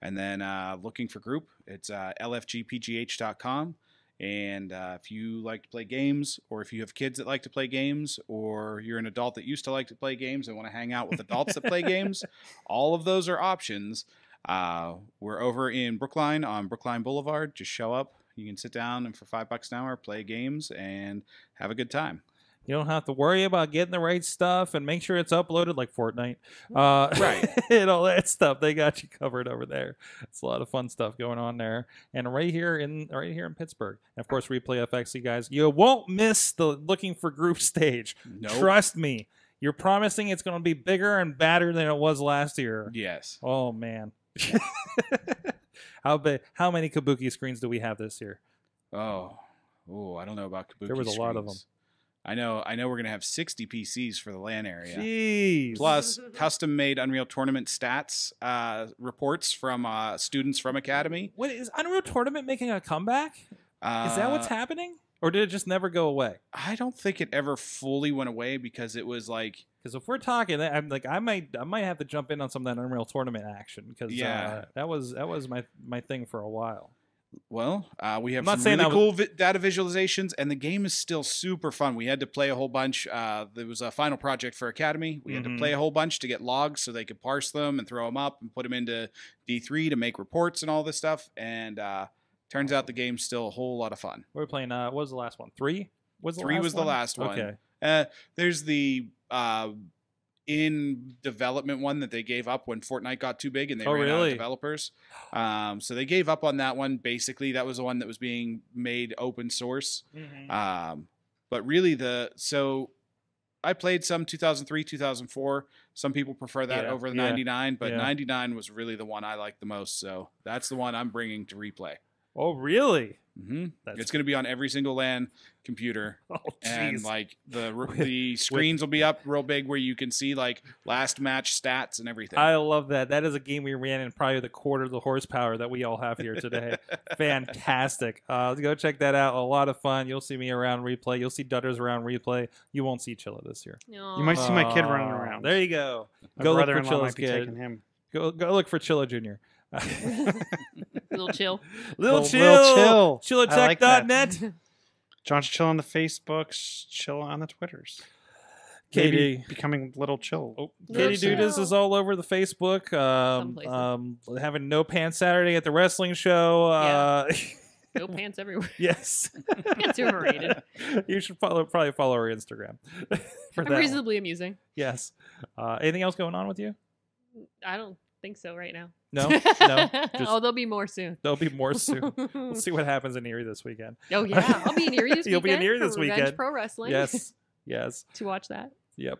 And then uh, looking for group, it's uh, lfgpgh.com. And uh, if you like to play games, or if you have kids that like to play games, or you're an adult that used to like to play games and want to hang out with adults that play games, all of those are options. Uh, we're over in Brookline on Brookline Boulevard. Just show up. You can sit down and for five bucks an hour play games and have a good time. You don't have to worry about getting the right stuff and make sure it's uploaded like Fortnite. Uh, Right. and all that stuff. They got you covered over there. It's a lot of fun stuff going on there. And right here in right here in Pittsburgh. And of course, Replay FX, you guys. You won't miss the looking for group stage. Nope. Trust me. You're promising it's going to be bigger and badder than it was last year. Yes. Oh man. how big? How many Kabuki screens do we have this year? Oh. Oh, I don't know about Kabuki There was a lot of screens. I know. I know. We're gonna have 60 PCs for the LAN area. Jeez. Plus, custom made Unreal Tournament stats uh, reports from uh, students from Academy. What is Unreal Tournament making a comeback? Is that what's Uh, happening? Or did it just never go away? I don't think it ever fully went away because it was like Because if we're talking, I'm like, I might, I might have to jump in on some of that Unreal Tournament action because Yeah. uh, that was that was my my thing for a while. Well, uh, we have I'm not some saying really cool vi- data visualizations, and the game is still super fun. We had to play a whole bunch. Uh, there was a final project for Academy. We had Mhm. to play a whole bunch to get logs so they could parse them and throw them up and put them into D3 to make reports and all this stuff. And uh, turns out the game's still a whole lot of fun. We were playing. Uh, what was the last one? Three. Was the Three last was the one? last one. Okay. Uh, there's the uh, in development one that they gave up when Fortnite got too big and they Oh, ran out of developers. Um, so they gave up on that one. Basically, that was the one that was being made open source. Mm-hmm. Um, but really, the so I played some 2003, 2004. Some people prefer that Yeah, over the yeah, 99, but yeah. 99 was really the one I liked the most. So that's the one I'm bringing to replay. Oh, really? Hmm That's It's going to be on every single LAN computer oh, and like the the screens will be up real big where you can see like last match stats and everything. I love that. That is a game we ran in probably the quarter of the horsepower that we all have here today. Fantastic. Uh, go check that out. A lot of fun. You'll see me around replay. You'll see Dudders around replay. You won't see Chilla this year. You might see my kid running around. There you go. My go look for Chilla's kid. him. Go, go look for Chilla Junior. little chill. Little Little- chill. little chill. I like Chillatech.net. John's chill on the Facebooks, chill on the Twitters. Katie. Maybe becoming little chill. Oh, Little Katie Dudas is all over the Facebook. Um, um, having no pants Saturday at the wrestling show. Uh, no pants everywhere. yes. Pants are overrated. you should follow probably follow her Instagram for I'm that. one. reasonably amusing. Yes. Uh, anything else going on with you? I don't think so right now. No, no. Just oh, there'll be more soon. there'll be more soon. We'll see what happens in Erie this weekend. Oh yeah, I'll be in Erie this You'll be in. Erie this weekend. Pro Wrestling. Yes. Yes. to watch that. Yep.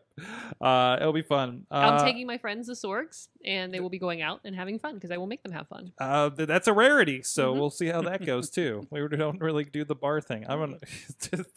Uh, it'll be fun. Uh, I'm taking my friends the Sorgs, and they will be going out and having fun because I will make them have fun. Uh, th- that's a rarity, so Mhm. we'll see how that goes too. We don't really do the bar thing. I don't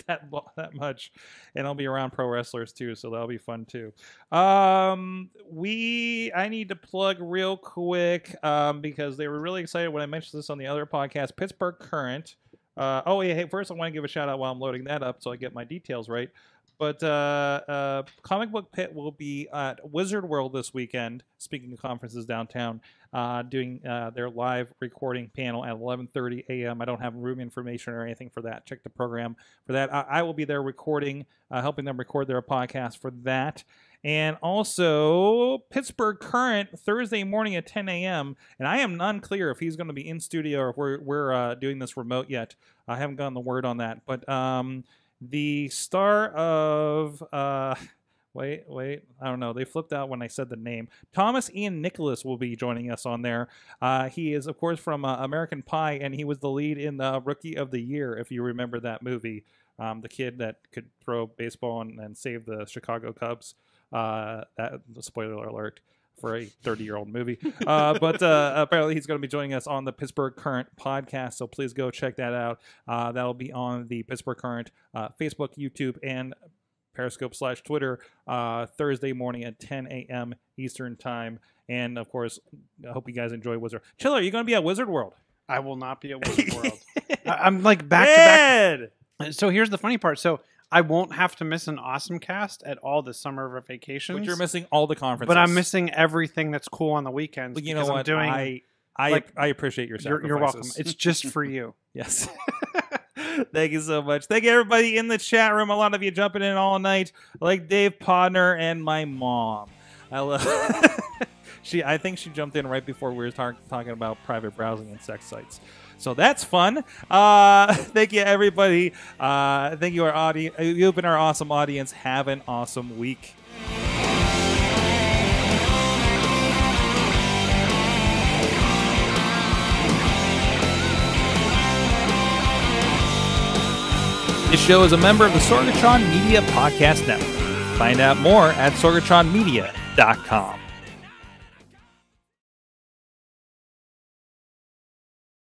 that that much, and I'll be around pro wrestlers too, so that'll be fun too. Um, we I need to plug real quick um, because they were really excited when I mentioned this on the other podcast. Pittsburgh Current. Uh, oh yeah, hey, first I want to give a shout out while I'm loading that up so I get my details right. But uh, uh, Comic Book Pit will be at Wizard World this weekend. Speaking of conferences downtown, uh, doing uh, their live recording panel at 11:30 a.m. I don't have room information or anything for that. Check the program for that. I, I will be there recording, uh, helping them record their podcast for that. And also Pittsburgh Current Thursday morning at 10 a.m. And I am unclear if he's going to be in studio or if we're, we're uh, doing this remote yet. I haven't gotten the word on that. But um, the star of uh, wait, wait, I don't know. They flipped out when I said the name. Thomas Ian Nicholas will be joining us on there. Uh, he is, of course, from uh, American Pie, and he was the lead in the Rookie of the Year, if you remember that movie. Um, the kid that could throw baseball and, and save the Chicago Cubs. Uh, that spoiler alert for a 30 year old movie. Uh, but uh, apparently, he's going to be joining us on the Pittsburgh Current podcast. So please go check that out. Uh, that'll be on the Pittsburgh Current uh, Facebook, YouTube, and Periscope slash Twitter uh, Thursday morning at 10 a.m. Eastern Time. And of course, I hope you guys enjoy Wizard. Chilla, are you going to be at Wizard World? I will not be at Wizard World. I'm like back to back. So here's the funny part. So I won't have to miss an awesome cast at all this summer of vacations. But you're missing all the conferences. But I'm missing everything that's cool on the weekends. But you know because I'm what? doing, I I like, I appreciate your you're, you're welcome. It's just for you. Yes. Thank you so much. Thank you everybody in the chat room. A lot of you jumping in all night, like Dave Podner and my mom. I love. she, I think she jumped in right before we were tar- talking about private browsing and sex sites. So that's fun. Uh, thank you everybody. Uh, thank you our audience. You've been our awesome audience. Have an awesome week. This show is a member of the Sorgatron Media Podcast Network. Find out more at sorgatronmedia.com.